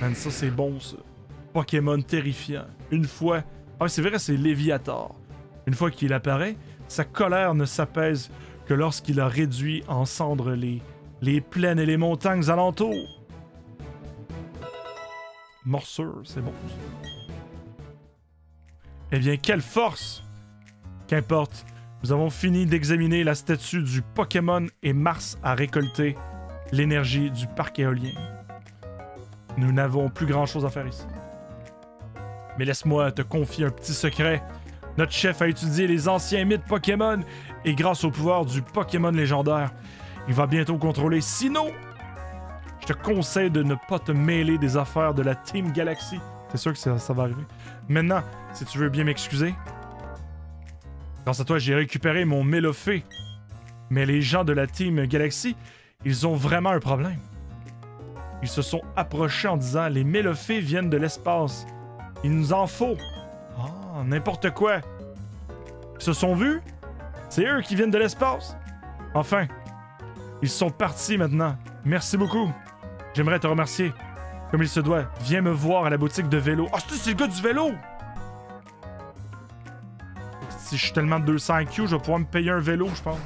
Man, ça c'est bon ça. Pokémon terrifiant. Une fois. Ah, c'est vrai, c'est Léviator. Une fois qu'il apparaît, sa colère ne s'apaise que lorsqu'il a réduit en cendres les, plaines et les montagnes alentours. Morsure, c'est bon. Eh bien, quelle force! Qu'importe, nous avons fini d'examiner la statue du Pokémon et Mars a récolté l'énergie du parc éolien. Nous n'avons plus grand chose à faire ici. Mais laisse-moi te confier un petit secret. Notre chef a étudié les anciens mythes Pokémon et grâce au pouvoir du Pokémon légendaire, il va bientôt contrôler Sinnoh. Je te conseille de ne pas te mêler des affaires de la Team Galaxy. C'est sûr que ça, va arriver? Maintenant, si tu veux bien m'excuser, grâce à toi, j'ai récupéré mon Mélofée. Mais les gens de la Team Galaxy, ils ont vraiment un problème. Ils se sont approchés en disant Les Mélofées viennent de l'espace. Il nous en faut. Ah, n'importe quoi. Ils se sont vus? C'est eux qui viennent de l'espace? Enfin, ils sont partis maintenant. Merci beaucoup. J'aimerais te remercier. Comme il se doit, viens me voir à la boutique de vélo. Ah, c'est c'est le gars du vélo! Si je suis tellement de 200 IQ, je vais pouvoir me payer un vélo, je pense.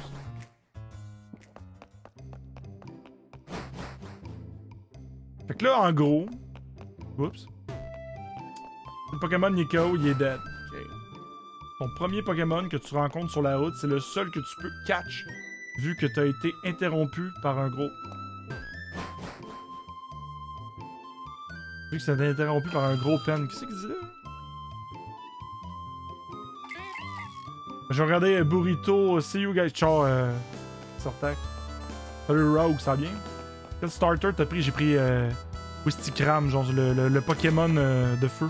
Fait que là, en gros... Oups. Le Pokémon Nico, il est dead. Ton premier Pokémon que tu rencontres sur la route, c'est le seul que tu peux catch, vu que tu as été interrompu par un gros... Vu que ça a été interrompu par un gros pen. Qu'est-ce qu'il dit là? Je regarder euh, Burrito. See you guys. Ciao, euh, Sortac. Salut Rogue, ça va bien? Quel starter t'as pris? J'ai pris euh, Wistikram, genre le Pokémon euh, de feu.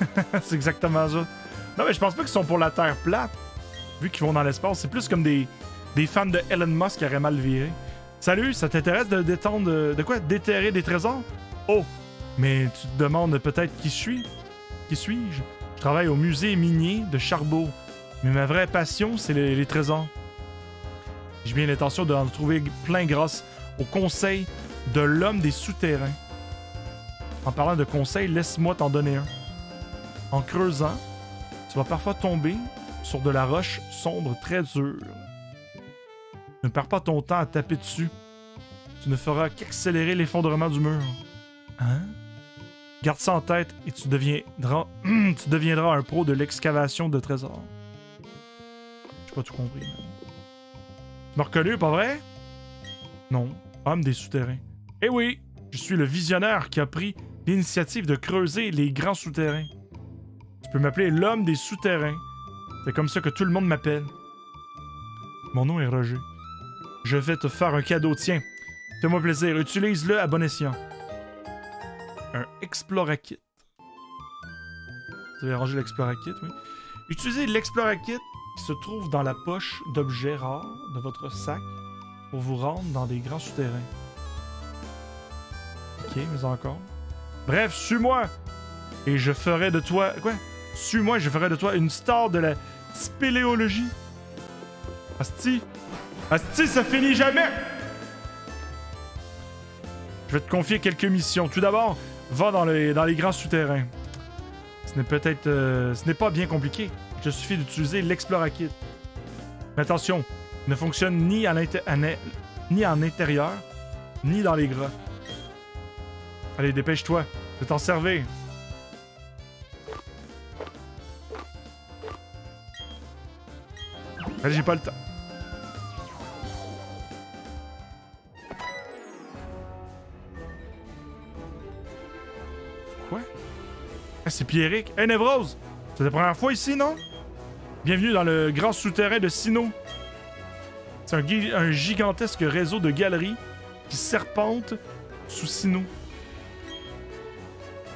[LAUGHS] c'est exactement ça. Non, mais je pense pas qu'ils sont pour la Terre plate, vu qu'ils vont dans l'espace. C'est plus comme des, fans de Elon Musk qui auraient mal viré. Salut, ça t'intéresse de détendre. De, quoi? Déterrer des trésors? Oh Mais tu te demandes peut-être qui je suis? Qui suis-je? Je travaille au musée minier de Charbourg. Mais ma vraie passion, c'est les, les trésors. J'ai bien l'intention d'en trouver plein grâce au conseil de l'homme des souterrains. En parlant de conseil, laisse-moi t'en donner un. En creusant, tu vas parfois tomber sur de la roche sombre très dure. Ne perds pas ton temps à taper dessus. Tu ne feras qu'accélérer l'effondrement du mur. Hein? Garde ça en tête et tu deviendras, [CLEARS THROAT] un pro de l'excavation de trésors. J'ai pas tout compris. Tu m'as reconnu, pas vrai? Non, homme des souterrains. Eh oui, je suis le visionnaire qui a pris l'initiative de creuser les grands souterrains. Tu peux m'appeler l'homme des souterrains. C'est comme ça que tout le monde m'appelle. Mon nom est Roger. Je vais te faire un cadeau, tiens. Fais-moi plaisir, utilise-le à bon escient. Un Explora-Kit. Vous avez rangé l'Explora-Kit, oui. Utilisez l'Explora-Kit qui se trouve dans la poche d'objets rares de votre sac pour vous rendre dans des grands souterrains. Ok, mais encore. Bref, suis-moi et je ferai de toi. Quoi? Suis-moi je ferai de toi une star de la spéléologie. Asti Asti, ça finit jamais Je vais te confier quelques missions. Tout d'abord, va dans les, dans les grands souterrains. Ce n'est peut-être... euh, ce n'est pas bien compliqué. Il te suffit d'utiliser l'Explora-Kit. Mais attention, il ne fonctionne ni, à ni en intérieur, ni dans les grottes. Allez, dépêche-toi de t'en servir. J'ai pas le temps. Quoi? Ah, c'est Pierrick. Hey, Nevrose! C'est la première fois ici, non? Bienvenue dans le grand souterrain de Sino. C'est un, gigantesque réseau de galeries qui serpente sous Sino.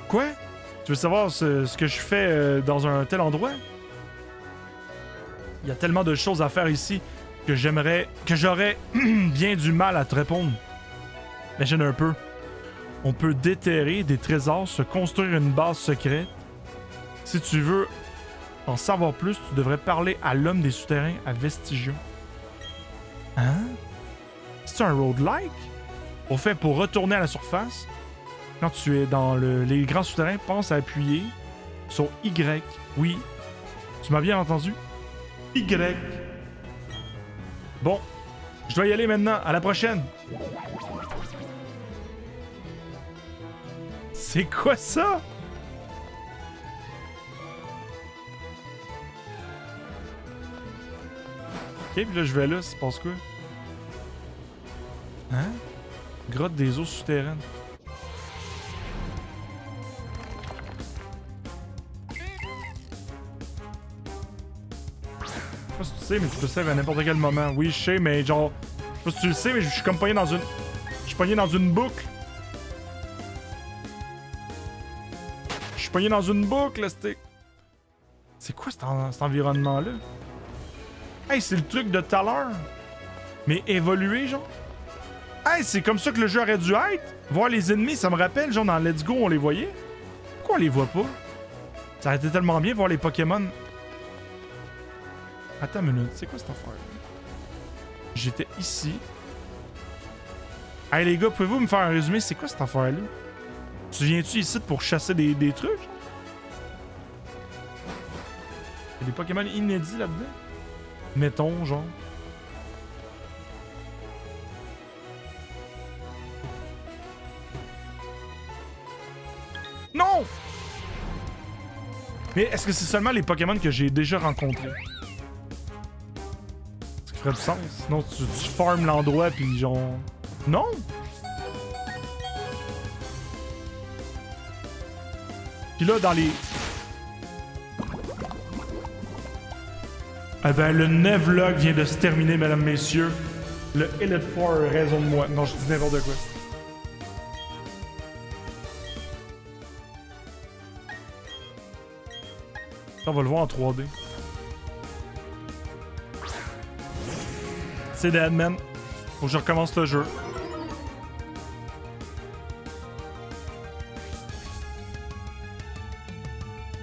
Quoi? Tu veux savoir ce, ce que je fais euh, dans un tel endroit? Il y a tellement de choses à faire ici que j'aimerais. que j'aurais [CLEARS THROAT] bien du mal à te répondre. Imagine un peu. On peut déterrer des trésors, se construire une base secrète. Si tu veux en savoir plus, tu devrais parler à l'homme des souterrains à Vestigio. Hein? C'est un road-like? Au fait, pour retourner à la surface, quand tu es dans le- les grands souterrains, pense à appuyer sur Y. Oui. Tu m'as bien entendu? Y. Bon. Je dois y aller maintenant. À la prochaine. C'est quoi ça? Ok, puis là, je vais là, se passe quoi? Hein? Grotte des eaux souterraines. Sais mais tu peux save à n'importe quel moment. Oui, je sais, mais genre. Je sais pas si tu le sais, mais je suis comme pogné dans une. Je suis pogné dans une boucle. Je suis pogné dans une boucle, c'était. C'est quoi cet, en- cet environnement-là? Hey, c'est le truc de tout à l'heure. Mais évolué, genre. Hey, c'est comme ça que le jeu aurait dû être. Voir les ennemis, ça me rappelle, genre dans Let's Go, on les voyait. Pourquoi on les voit pas? Ça aurait été tellement bien voir les Pokémon. Attends une minute, c'est quoi cette affaire J'étais ici. Hey les gars, pouvez-vous me faire un résumé? C'est quoi cette affaire-là? Tu viens-tu ici pour chasser des, des trucs? Il y a des Pokémon inédits là-dedans? Mettons, genre. Non! Mais est-ce que c'est seulement les Pokémon que j'ai déjà rencontrés? Ferait du sens. Sinon, tu, tu farmes l'endroit puis genre. Non! Puis là, dans les. Eh ben, le Nevlog vient de se terminer, mesdames, messieurs. Le Elite Four a raison de moi. Non, je dis n'importe quoi. On va le voir en 3D. C'est dead, man. Faut que je recommence le jeu.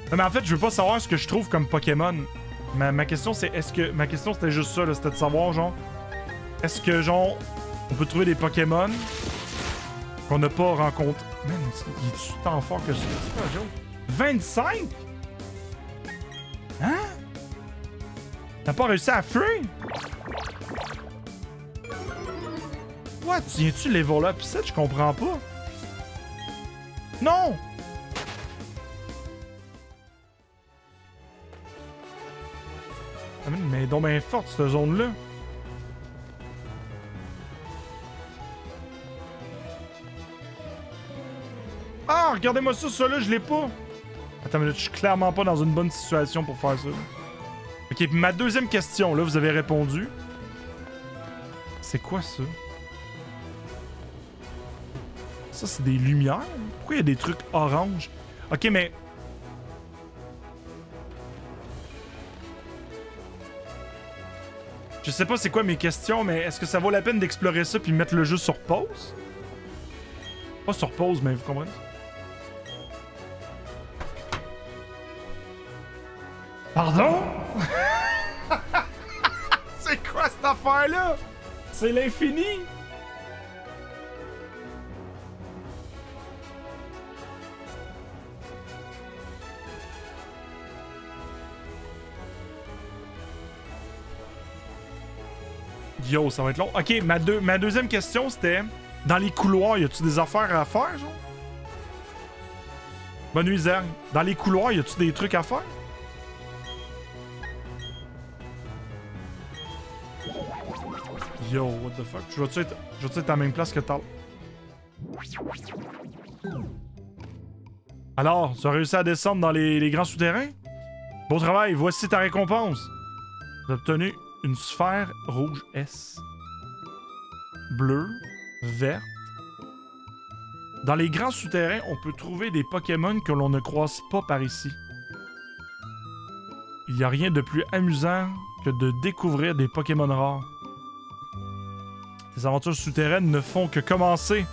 Non, mais en fait, je veux pas savoir ce que je trouve comme Pokémon. Ma, question, c'est est-ce que. Ma question, c'était juste ça, là, C'était de savoir, genre. Est-ce que, genre, on peut trouver des Pokémon qu'on n'a pas rencontrés? Man, il est tant fort que ça? C'est pas un joke. 25? Hein? T'as pas réussi à free? What? Viens-tu level up 7? Je comprends pas. Non! Mais- donc ben forte cette zone-là. Ah, regardez-moi ça, ça là, je l'ai pas. Attends, mais je suis clairement pas dans une bonne situation pour faire ça. Ok, puis ma deuxième question, là, vous avez répondu. C'est quoi ça? Ça, c'est des lumières? Pourquoi il y a des trucs orange? Ok, mais. Je sais pas c'est quoi mes questions, mais est-ce que ça vaut la peine d'explorer ça puis mettre le jeu sur pause? Pas sur pause, mais vous comprenez? Pardon? [LAUGHS] c'est quoi cette affaire-là? C'est l'infini? Yo, ça va être long. Ok, ma, deux- ma deuxième question c'était dans les couloirs, y a-tu des affaires à faire, genre? Bonne nuit, Zerg. Dans les couloirs, y a-tu des trucs à faire? Yo, what the fuck? Je vais-tu être, je à la même place que tal? Alors, tu as réussi à descendre dans les, les grands souterrains? Bon travail, voici ta récompense. Obtenu une sphère rouge S. Bleue, verte. Dans les grands souterrains, on peut trouver des Pokémon que l'on ne croise pas par ici. Il n'y a rien de plus amusant que de découvrir des Pokémon rares. Tes aventures souterraines ne font que commencer.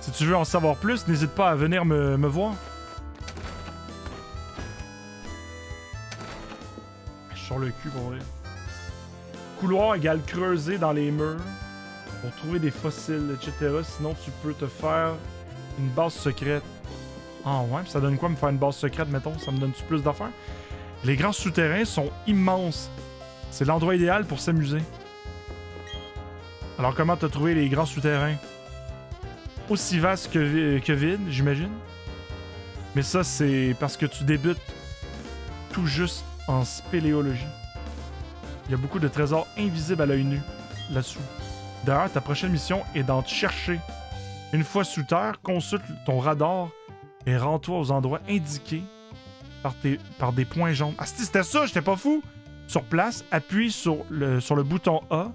Si tu veux en savoir plus, n'hésite pas à venir me, me voir. Sors le cul pour vrai. Couloir égale creuser dans les murs pour trouver des fossiles, etc. Sinon, tu peux te faire une base secrète. Ah ouais, puis ça donne quoi me faire une base secrète, mettons? Ça me donne-tu plus d'affaires? Les grands souterrains sont immenses. C'est l'endroit idéal pour s'amuser. Alors comment t'as trouvé les grands souterrains? Aussi vastes que, que vides, j'imagine. Mais ça, c'est parce que tu débutes tout juste en spéléologie. Il y a beaucoup de trésors invisibles à l'œil nu là-dessous. D'ailleurs, ta prochaine mission est d'en chercher. Une fois sous terre, consulte ton radar et rends-toi aux endroits indiqués par, des points jaunes. Ah, si, c'était ça, j'étais pas fou! Sur place, appuie sur le, sur le bouton A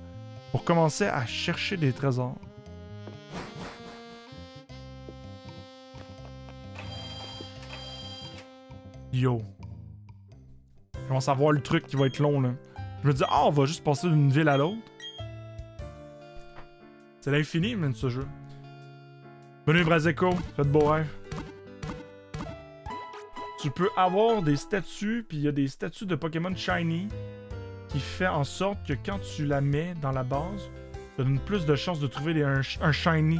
pour commencer à chercher des trésors. Yo. Je commence à voir le truc qui va être long, là. Je me dis, ah, on va juste passer d'une ville à l'autre. C'est l'infini, man, ce jeu. Bonne nuit, Brazeco. Faites beau rêve. tu peux avoir des statues, puis il y a des statues de Pokémon Shiny qui fait en sorte que quand tu la mets dans la base, ça donne plus de chances de trouver un, Shiny.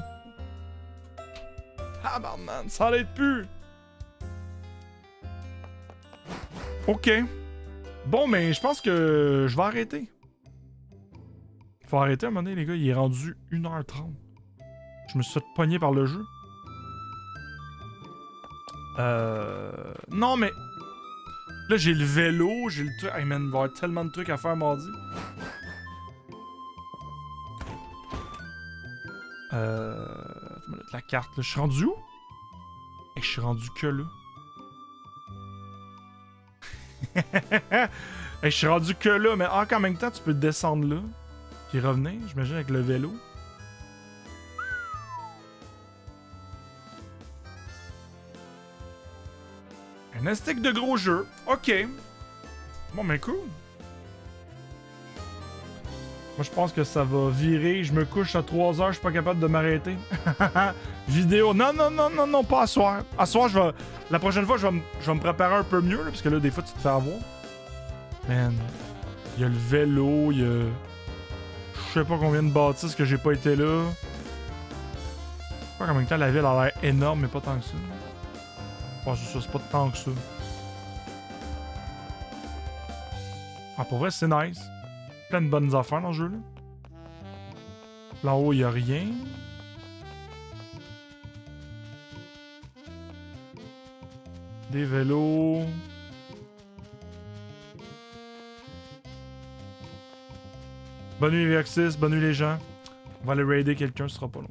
Ah, man, ça allait plus. Ok. Bon, mais je pense que je vais arrêter. Faut arrêter à un moment donné, les gars. Il est rendu 1h30. Je me suis pogner par le jeu. Euh. Non, mais. Là, j'ai le vélo, j'ai le truc. Hey man, il va y avoir tellement de trucs à faire mardi. Euh. La carte, là. Je suis rendu où? Et je suis rendu que là. [LAUGHS] Je suis rendu que là, mais ah, en même temps, tu peux descendre là. Puis revenir, j'imagine, avec le vélo. Un astic de gros jeu. Ok. Bon, mais cool. Moi, je pense que ça va virer. Je me couche à 3 heures, je suis pas capable de m'arrêter. [LAUGHS] Vidéo. Non, non, non, non, non, pas à soir. À soir, je vais. La prochaine fois, je vais, je vais me préparer un peu mieux, là, parce que là, des fois, tu te fais avoir. Man. Il y a le vélo, il y a. Je sais pas combien de bâtisses que j'ai pas été là. Je sais pas en même temps la ville a l'air énorme, mais pas tant que ça. Ouais, c'est ça, c'est pas tant que ça. Ah, pour vrai, c'est nice. Plein de bonnes affaires dans ce jeu-là. Là en haut, il y a rien. Des vélos. Bonne nuit, Vexis. Bonne nuit, les gens. On va aller raider quelqu'un, ce sera pas long.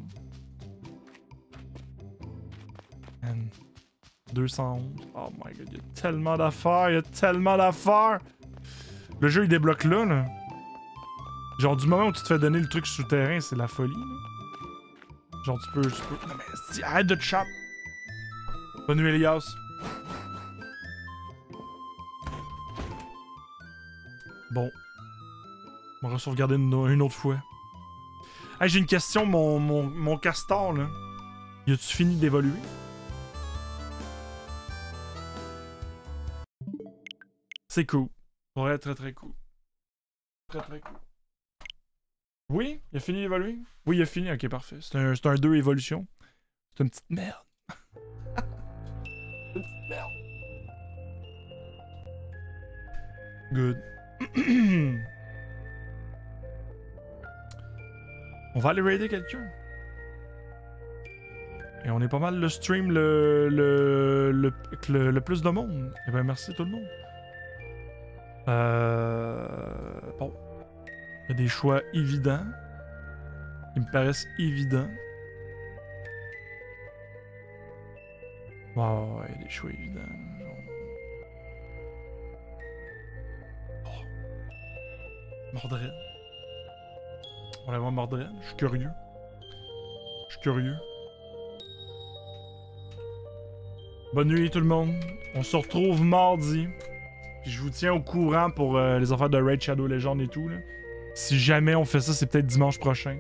Man. 211. Oh my god, il y a tellement d'affaires, il y a tellement d'affaires. Le jeu, il débloque là, là. Genre, du moment où tu te fais donner le truc souterrain, c'est la folie, là. Genre, tu peux. Tu. Non, mais si, arrête de te chap. Bonne nuit, Elias. Bon. On va sauvegarder une, une autre fois. Hey, j'ai une question, mon, mon, mon castor, là. Y a-tu fini d'évoluer? C'est cool. Ouais, très très cool. Très très cool. Oui, il a fini d'évoluer? Oui, il a fini, ok, parfait. C'est un, c'est un 2 évolution. C'est une petite merde. [LAUGHS] une petite merde. Good. [CLEARS THROAT] On va aller raider quelqu'un. Et on est pas mal le stream le, le, le, avec le, le plus de monde. Eh ben merci tout le monde. Euh, bon. Il y a des choix évidents. Qui me paraissent évidents. Wow, il y a des choix évidents. Oh. Mordred. On va voir Mordred. Je suis curieux. Je suis curieux. Bonne nuit tout le monde. On se retrouve mardi. Puis je vous tiens au courant pour euh, les affaires de Raid Shadow Legend et tout. Là. Si jamais on fait ça, c'est peut-être dimanche prochain.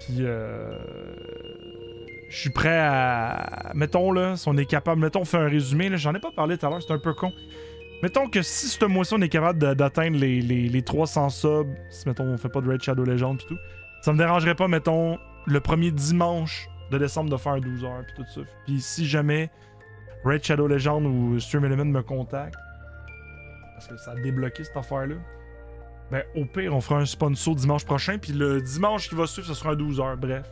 Puis euh, je suis prêt à. Mettons là, si on est capable. Mettons, on fait un résumé. là. J'en ai pas parlé tout à l'heure, c'est un peu con. Mettons que si ce mois-ci on est capable d'atteindre les, les, les 300 subs, si mettons on fait pas de Raid Shadow Legend pis tout, ça me dérangerait pas, mettons, le premier dimanche de décembre de faire un 12 heures pis tout ça. Puis si jamais Raid Shadow Legend ou Stream Element me contactent, parce que ça a débloqué cette affaire-là, ben au pire on fera un sponsor dimanche prochain, puis le dimanche qui va suivre, ce sera un 12 heures, bref.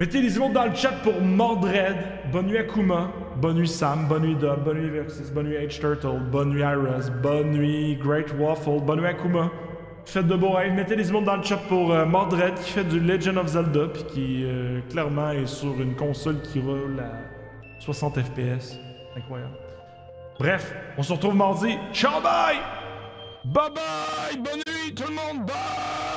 Mettez les emotes dans le chat pour Mordred. Bonne nuit Akuma. Bonne nuit Sam. Bonne nuit Dub. Bonne nuit Versus. Bonne nuit H-Turtle. Bonne nuit Iris. Bonne nuit Great Waffle. Bonne nuit Akuma. Faites de beaux rêves. Mettez les emotes dans le chat pour euh, Mordred qui fait du Legend of Zelda puis qui euh, clairement est sur une console qui roule à 60 FPS. Incroyable. Bref, on se retrouve mardi. Ciao bye! Bye bye! Bonne nuit tout le monde! Bye!